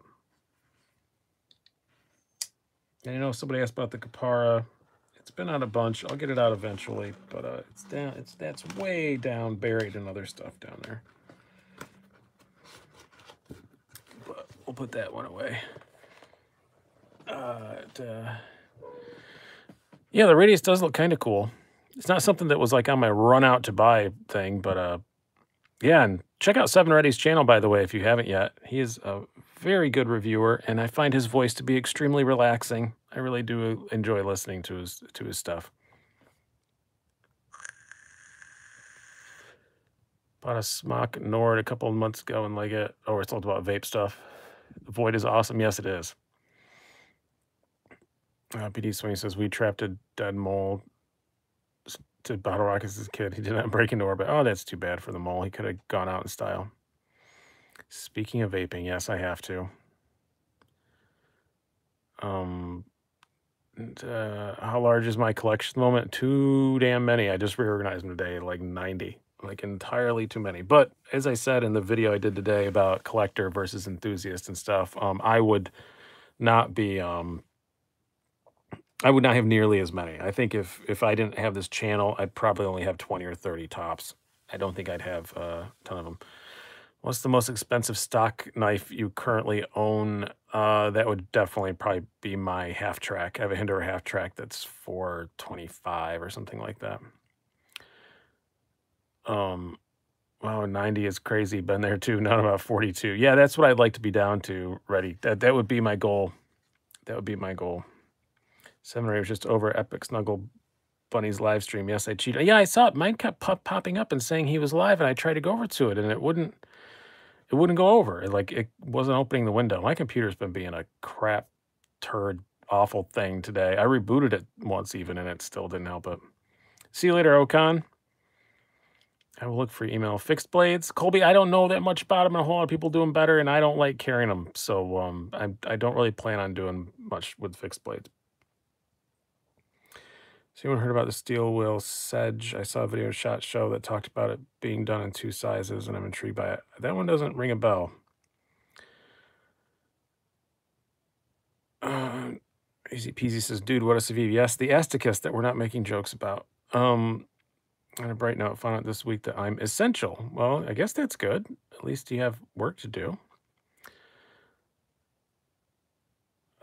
And you know, somebody asked about the Kapara. It's been out a bunch. I'll get it out eventually, but uh, it's down. It's that's way down, buried in other stuff down there. But we'll put that one away. Uh, it, uh, yeah, the radius does look kind of cool. It's not something that was like on my run out to buy thing, but uh, yeah, and check out Seven Ready's channel by the way if you haven't yet. He is a very good reviewer, and I find his voice to be extremely relaxing. I really do enjoy listening to his to his stuff. Bought a Smok Nord a couple of months ago and like it. Oh, we're talking about vape stuff. The Void is awesome. Yes, it is. Uh, PD Swing says we trapped a dead mole to Bottle Rockets as a kid. He did not break into orbit. Oh, that's too bad for the mole. He could have gone out in style. Speaking of vaping, yes, I have to. Um, uh, how large is my collection at the moment? Too damn many. I just reorganized them today, like 90, like entirely too many. But as I said in the video I did today about collector versus enthusiast and stuff, um, I would not be, um, I would not have nearly as many. I think if if I didn't have this channel, I'd probably only have 20 or 30 tops. I don't think I'd have a ton of them. What's the most expensive stock knife you currently own? Uh, that would definitely probably be my half track. I have a Hinderer half track that's 425 or something like that. Um, wow, 90 is crazy. Been there too. Not about 42. Yeah, that's what I'd like to be down to. Ready. That that would be my goal. That would be my goal. Seven eight was just over Epic Snuggle Bunny's live stream. Yes, I cheated. Yeah, I saw it. Mine kept pop popping up and saying he was live, and I tried to go over to it, and it wouldn't it wouldn't go over. It, like it wasn't opening the window. My computer's been being a crap turd awful thing today. I rebooted it once even and it still didn't help it. See you later, Ocon. I will look for email. Fixed blades. Colby, I don't know that much about them. A whole lot of people do them better, and I don't like carrying them. So um, I, I don't really plan on doing much with fixed blades. So anyone heard about the Steel Will Sedge? I saw a video Shot Show that talked about it being done in two sizes, and I'm intrigued by it. That one doesn't ring a bell. Uh, Easy Peasy says, dude, what a Civivi. Yes, the Asticus that we're not making jokes about. Um, on a bright note, found out this week that I'm essential. Well, I guess that's good. At least you have work to do.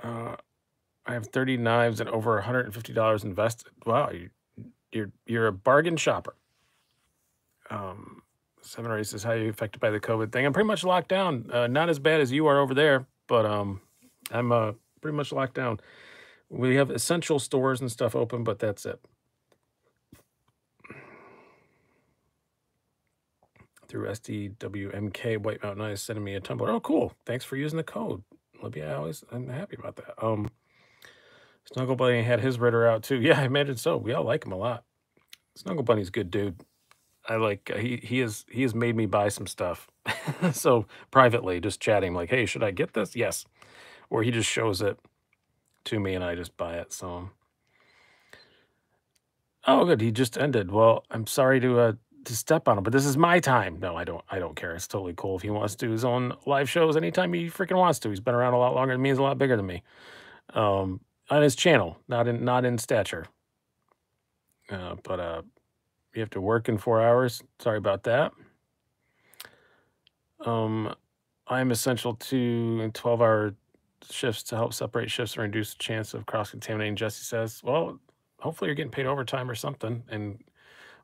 Uh, I have 30 knives and over $150 invested. Wow, you, you're you're a bargain shopper. Um, Seven Races, how are you affected by the COVID thing? I'm pretty much locked down. Uh, not as bad as you are over there, but um, I'm uh, pretty much locked down. We have essential stores and stuff open, but that's it. Through SDWMK White Mountain Ice sending me a tumbler. Oh, cool. Thanks for using the code. Libya, I always I'm happy about that. Um Snuggle Bunny had his Ritter out too. Yeah, I imagine so. We all like him a lot. Snuggle Bunny's a good dude. I like uh, he he has he has made me buy some stuff. so privately, just chatting like, hey, should I get this? Yes. Or he just shows it to me and I just buy it. So Oh good, he just ended. Well, I'm sorry to uh to step on him, but this is my time. No, I don't I don't care. It's totally cool if he wants to do his own live shows anytime he freaking wants to. He's been around a lot longer than me, he's a lot bigger than me. Um on his channel, not in not in stature. Uh, but uh you have to work in four hours. Sorry about that. Um I'm essential to 12 hour shifts to help separate shifts or reduce the chance of cross contaminating, Jesse says. Well, hopefully you're getting paid overtime or something. And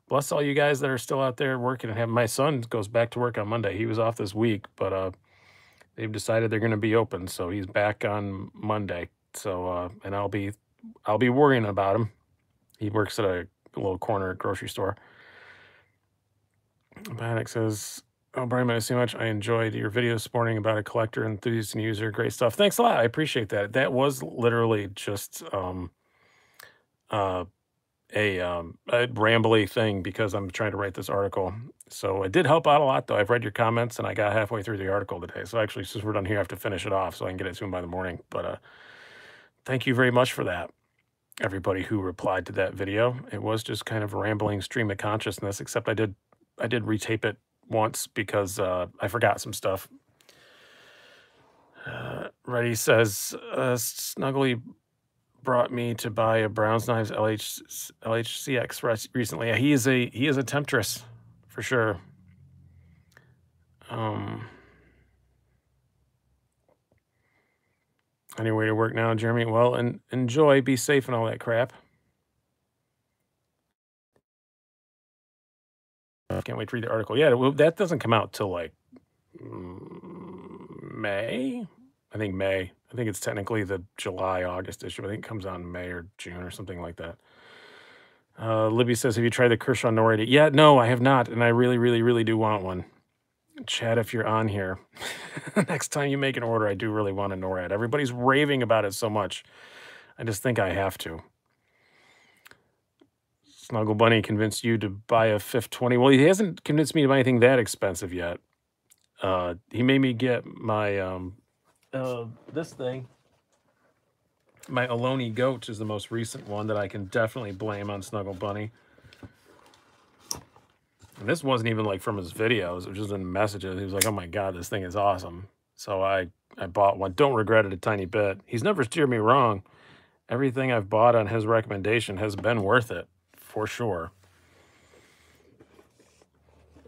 bless all you guys that are still out there working and have my son goes back to work on Monday. He was off this week, but uh they've decided they're gonna be open, so he's back on Monday. So uh and I'll be I'll be worrying about him. He works at a little corner grocery store. Panic says, Oh, Brian, I so much. I enjoyed your video this morning about a collector, enthusiast, and user. Great stuff. Thanks a lot. I appreciate that. That was literally just um, uh, a, um, a rambly thing because I'm trying to write this article. So it did help out a lot, though. I've read your comments and I got halfway through the article today. So actually, since we're done here, I have to finish it off so I can get it soon by the morning. But uh, thank you very much for that, everybody who replied to that video. It was just kind of a rambling stream of consciousness, except I did I did retape it once because uh, I forgot some stuff. Uh, Reddy says, uh, Snuggly brought me to buy a Browns Knives LH, LHCX recently. He is a he is a temptress for sure. Um, any way to work now, Jeremy? Well, and enjoy, be safe, and all that crap. I can't wait to read the article. Yeah, that doesn't come out till like May. I think May. I think it's technically the July August issue. I think it comes out in May or June or something like that. Uh, Libby says, "Have you tried the Kershaw NORAD?" Yeah, no, I have not, and I really, really, really do want one. Chad, if you're on here, next time you make an order, I do really want a NORAD. Everybody's raving about it so much. I just think I have to. Snuggle Bunny convinced you to buy a 520. Well, he hasn't convinced me to buy anything that expensive yet. Uh, he made me get my um, uh, this thing. My Aloni Goat is the most recent one that I can definitely blame on Snuggle Bunny. And this wasn't even like from his videos, it was just in messages. He was like, oh my God, this thing is awesome. So I, I bought one. Don't regret it a tiny bit. He's never steered me wrong. Everything I've bought on his recommendation has been worth it for sure.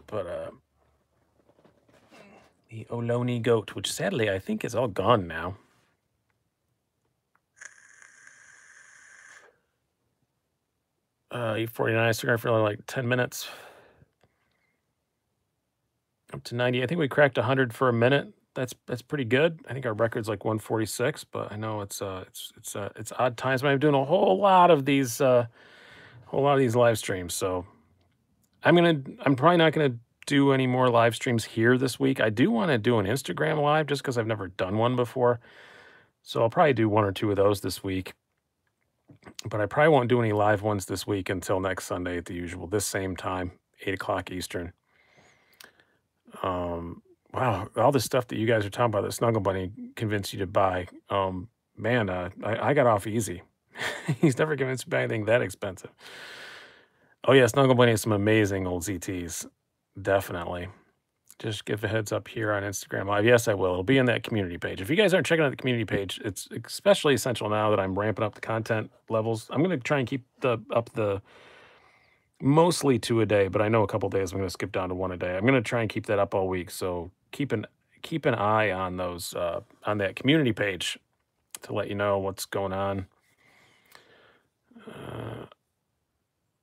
But uh, the Oloni goat, which sadly I think is all gone now. Uh, E49 cigar for like 10 minutes. Up to 90. I think we cracked 100 for a minute. That's that's pretty good. I think our record's like 146, but I know it's uh it's it's uh it's odd times. But I'm doing a whole lot of these uh whole lot of these live streams. So I'm gonna I'm probably not gonna do any more live streams here this week. I do want to do an Instagram live just because I've never done one before. So I'll probably do one or two of those this week. But I probably won't do any live ones this week until next Sunday at the usual, this same time, 8 o'clock Eastern. Um, wow, all this stuff that you guys are talking about that Snuggle Bunny convinced you to buy. Um, man, uh, I, I got off easy. He's never convinced me anything that expensive. Oh yeah, Snuggle Bunny has some amazing old ZTs. Definitely. Just give a heads up here on Instagram Live. Yes, I will. It'll be in that community page. If you guys aren't checking out the community page, it's especially essential now that I'm ramping up the content levels. I'm going to try and keep the up the mostly two a day, but I know a couple days I'm going to skip down to one a day. I'm going to try and keep that up all week. So keep an keep an eye on those uh, on that community page to let you know what's going on. Uh,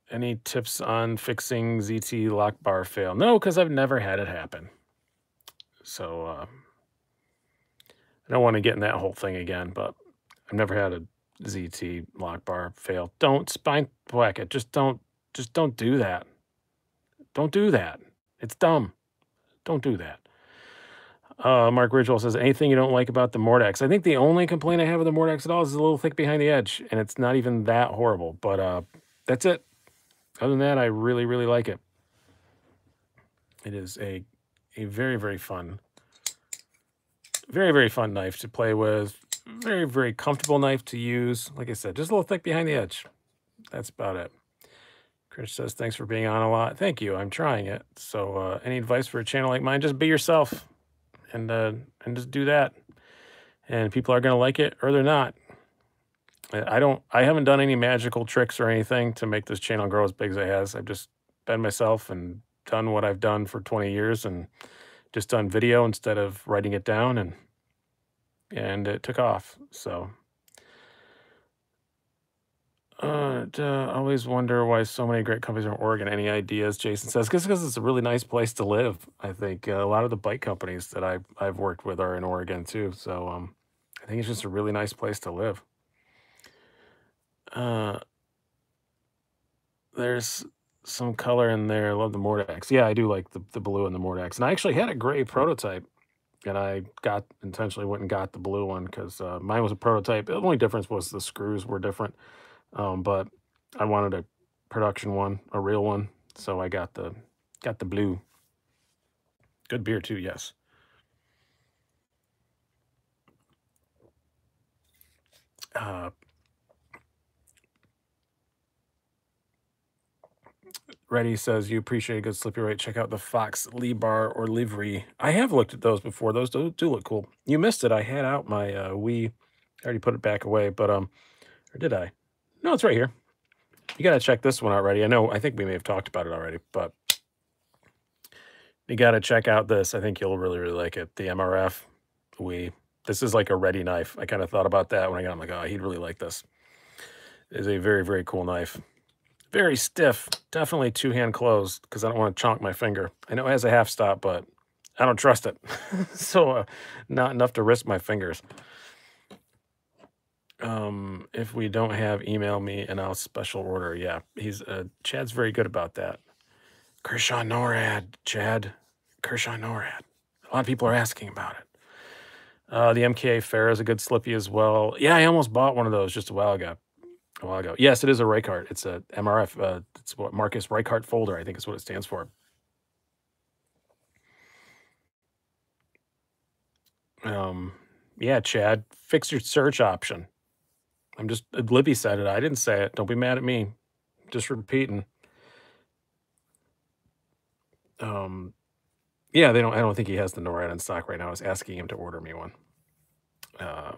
any tips on fixing ZT lock bar fail? No, because I've never had it happen. So uh, I don't want to get in that whole thing again, but I've never had a ZT lock bar fail. Don't spine whack it. Just don't just don't do that. Don't do that. It's dumb. Don't do that. Uh, Mark Ridgewell says, anything you don't like about the Mordax? I think the only complaint I have with the Mordax at all is a little thick behind the edge, and it's not even that horrible. But uh, that's it. Other than that, I really, really like it. It is a a very, very fun, very, very fun knife to play with. Very, very comfortable knife to use. Like I said, just a little thick behind the edge. That's about it. Chris says, thanks for being on a lot. Thank you. I'm trying it. So uh, any advice for a channel like mine, just be yourself and uh, and just do that. And people are going to like it or they're not. I don't. I haven't done any magical tricks or anything to make this channel grow as big as it has. I've just been myself and done what I've done for 20 years and just done video instead of writing it down and and it took off. So uh, uh, always wonder why so many great companies are in Oregon. Any ideas? Jason says because it's a really nice place to live. I think uh, a lot of the bike companies that I I've worked with are in Oregon too. So um, I think it's just a really nice place to live. Uh, there's some color in there. I love the Mordax. Yeah, I do like the, the blue and the Mordax. And I actually had a gray prototype, and I got intentionally went and got the blue one because uh, mine was a prototype. The only difference was the screws were different, um, but I wanted a production one, a real one, so I got the got the blue. Good beer too, yes. Uh, says you appreciate a good slippy rate. Check out the Fox Lee bar or livery. I have looked at those before. Those do, do look cool. You missed it. I had out my uh, WE. I already put it back away, but um, or did I? No, it's right here. You got to check this one already. I know. I think we may have talked about it already, but you got to check out this. I think you'll really, really like it. The MRF WE, This is like a ready knife. I kind of thought about that when I got. I'm like, oh, he'd really like this. It is a very, very cool knife. Very stiff. Definitely two-hand closed because I don't want to chonk my finger. I know it has a half stop, but I don't trust it. so uh, not enough to risk my fingers. Um, if we don't have, email me and I'll special order. Yeah, he's uh, Chad's very good about that. Kershaw NORAD, Chad. Kershaw NORAD. A lot of people are asking about it. Uh, the MKA Fair is a good slippy as well. Yeah, I almost bought one of those just a while ago a while ago. Yes, it is a Reichardt. It's a MRF. Uh, it's what Marcus Reichardt folder. I think is what it stands for. Um, yeah, Chad, fix your search option. I'm just uh, Libby said it. I didn't say it. Don't be mad at me. Just repeating. Um, yeah, they don't. I don't think he has the NORAD in stock right now. I was asking him to order me one. Uh,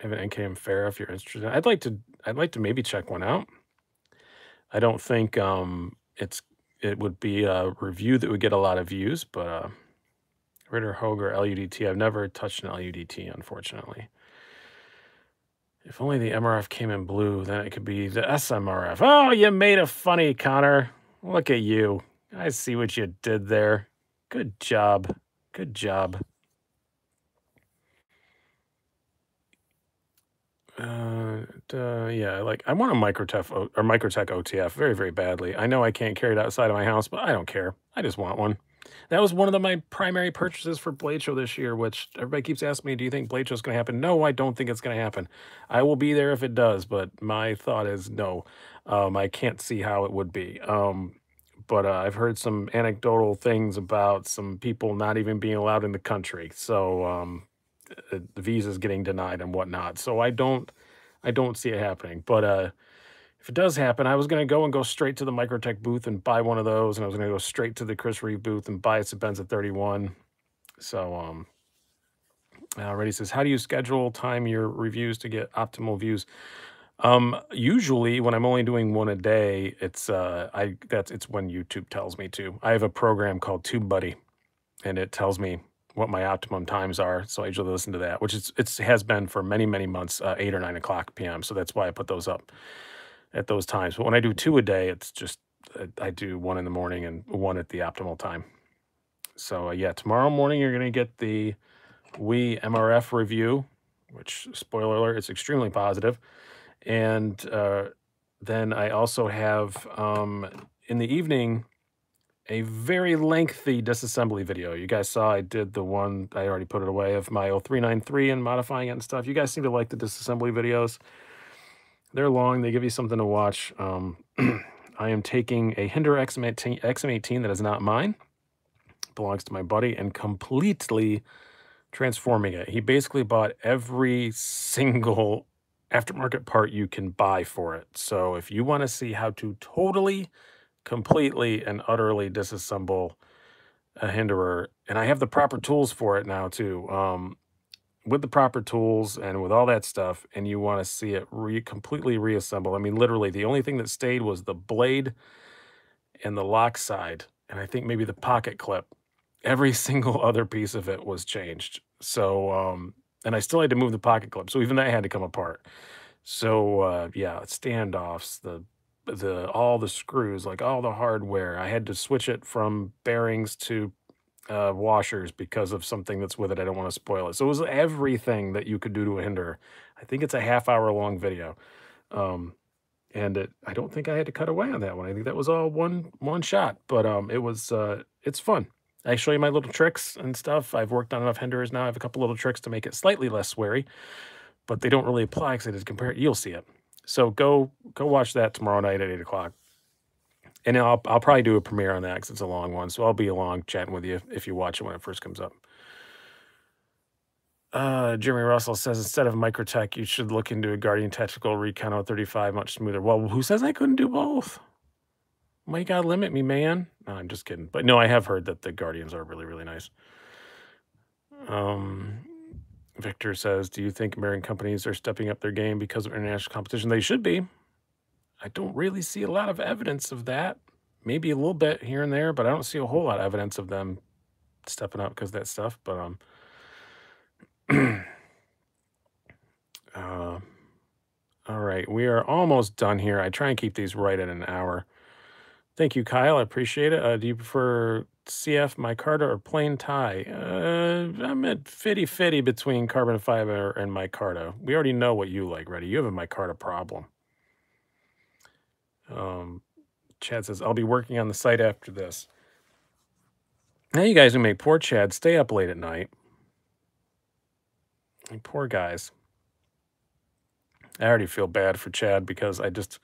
have an NKM fair if you're interested. I'd like to I'd like to maybe check one out. I don't think um it's it would be a review that would get a lot of views, but uh Ritter Hoger LUDT. I've never touched an LUDT, unfortunately. If only the MRF came in blue, then it could be the SMRF. Oh, you made a funny, Connor. Look at you. I see what you did there. Good job. Good job. Uh, uh, yeah, like I want a Microtech or Microtech OTF very, very badly. I know I can't carry it outside of my house, but I don't care. I just want one. That was one of the, my primary purchases for Blade Show this year, which everybody keeps asking me, do you think Blade Show is going to happen? No, I don't think it's going to happen. I will be there if it does, but my thought is no. Um, I can't see how it would be. Um, but uh, I've heard some anecdotal things about some people not even being allowed in the country. So um, the visas getting denied and whatnot. So I don't, I don't see it happening. But uh, if it does happen, I was going to go and go straight to the Microtech booth and buy one of those, and I was going to go straight to the Chris Reeve booth and buy a Sebenza 31. So, um, already says, how do you schedule time your reviews to get optimal views? Um, usually when I'm only doing one a day, it's uh I that's it's when YouTube tells me to. I have a program called TubeBuddy and it tells me what my optimum times are. So I usually listen to that, which is it's has been for many, many months, uh, eight or nine o'clock PM. So that's why I put those up at those times. But when I do two a day, it's just I do one in the morning and one at the optimal time. So uh, yeah, tomorrow morning you're gonna get the WE MRF review, which spoiler alert, it's extremely positive. And uh, then I also have um, in the evening a very lengthy disassembly video. You guys saw I did the one, I already put it away, of my 0393 and modifying it and stuff. You guys seem to like the disassembly videos. They're long, they give you something to watch. Um, I am taking a Hinder XM18, XM18 that is not mine, belongs to my buddy, and completely transforming it. He basically bought every single aftermarket part you can buy for it. So if you want to see how to totally, completely, and utterly disassemble a hinderer, and I have the proper tools for it now too, um, with the proper tools and with all that stuff, and you want to see it re completely reassemble. I mean, literally, the only thing that stayed was the blade and the lock side, and I think maybe the pocket clip. Every single other piece of it was changed. So, um, and I still had to move the pocket clip. So even that had to come apart. So uh, yeah, standoffs, the the all the screws, like all the hardware. I had to switch it from bearings to uh, washers because of something that's with it. I don't want to spoil it. So it was everything that you could do to a hinder. I think it's a half hour long video. Um, and it, I don't think I had to cut away on that one. I think that was all one one shot, but um, it was uh, it's fun. I show you my little tricks and stuff. I've worked on enough hinderers now. I have a couple little tricks to make it slightly less sweary, but they don't really apply because I just compare it. You'll see it. So go go watch that tomorrow night at eight o'clock, and I'll I'll probably do a premiere on that because it's a long one. So I'll be along chatting with you if you watch it when it first comes up. Uh, Jeremy Russell says instead of Microtech, you should look into a Guardian Tactical Recon 035, much smoother. Well, who says I couldn't do both? You gotta limit me, man? No, I'm just kidding. But no, I have heard that the Guardians are really, really nice. Um, Victor says, "Do you think American companies are stepping up their game because of international competition? They should be. I don't really see a lot of evidence of that. Maybe a little bit here and there, but I don't see a whole lot of evidence of them stepping up because that stuff. But um, uh, all right, we are almost done here. I try and keep these right at an hour. Thank you, Kyle. I appreciate it. Uh, do you prefer CF micarta or plain Ti? Uh, I'm at fitty fitty between carbon fiber and micarta. We already know what you like, Ready? You have a micarta problem. Um, Chad says, I'll be working on the site after this. Now you guys who make poor Chad stay up late at night. Poor guys. I already feel bad for Chad because I just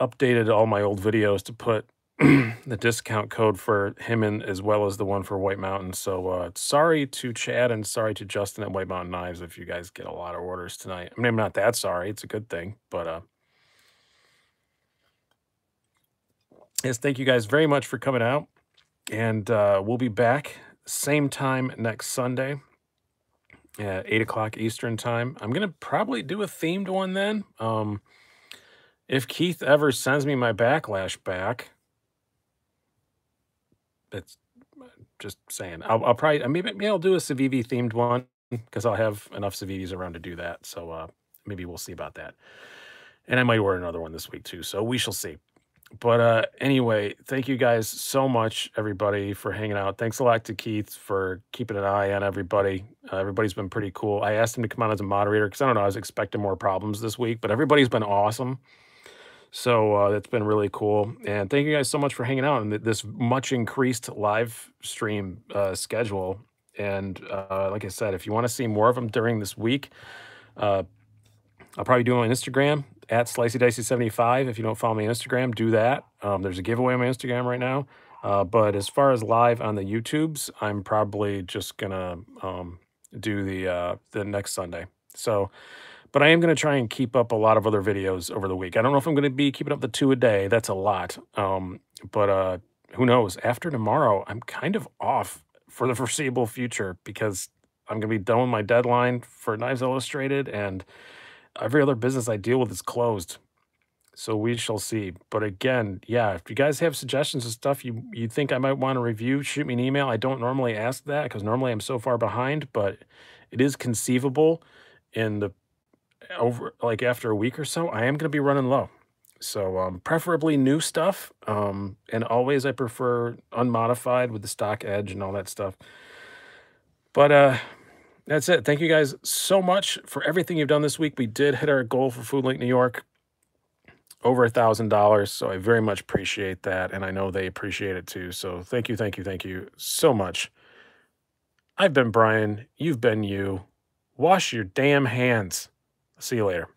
updated all my old videos to put the discount code for him in as well as the one for White Mountain. So uh, sorry to Chad and sorry to Justin at White Mountain Knives if you guys get a lot of orders tonight. I mean, I'm not that sorry. It's a good thing, but uh, yes, thank you guys very much for coming out, and uh, we'll be back same time next Sunday at eight o'clock Eastern time. I'm gonna probably do a themed one then. Um, if Keith ever sends me my backlash back, that's just saying. I'll, I'll probably maybe, maybe I'll do a Civivi themed one because I'll have enough Civivis around to do that. So uh, maybe we'll see about that. And I might order another one this week too. So we shall see. But uh, anyway, thank you guys so much, everybody, for hanging out. Thanks a lot to Keith for keeping an eye on everybody. Uh, everybody's been pretty cool. I asked him to come on as a moderator because I don't know, I was expecting more problems this week, but everybody's been awesome. So uh, that's been really cool. And thank you guys so much for hanging out in this much increased live stream uh, schedule. And uh, like I said, if you want to see more of them during this week, uh, I'll probably do them on Instagram at SliceyDicey75. If you don't follow me on Instagram, do that. Um, there's a giveaway on my Instagram right now. Uh, but as far as live on the YouTubes, I'm probably just gonna um, do the uh, the next Sunday. So But I am going to try and keep up a lot of other videos over the week. I don't know if I'm going to be keeping up the two a day. That's a lot. Um, but uh, who knows? After tomorrow, I'm kind of off for the foreseeable future because I'm going to be done with my deadline for Knives Illustrated and every other business I deal with is closed. So we shall see. But again, yeah, if you guys have suggestions of stuff you you think I might want to review, shoot me an email. I don't normally ask that because normally I'm so far behind, but it is conceivable in the over like after a week or so, I am going to be running low. So um, preferably new stuff. Um, and always I prefer unmodified with the stock edge and all that stuff. But uh, that's it. Thank you guys so much for everything you've done this week. We did hit our goal for Food Link New York over a thousand dollars. So I very much appreciate that. And I know they appreciate it too. So thank you, thank you, thank you so much. I've been Brian. You've been you. Wash your damn hands. See you later.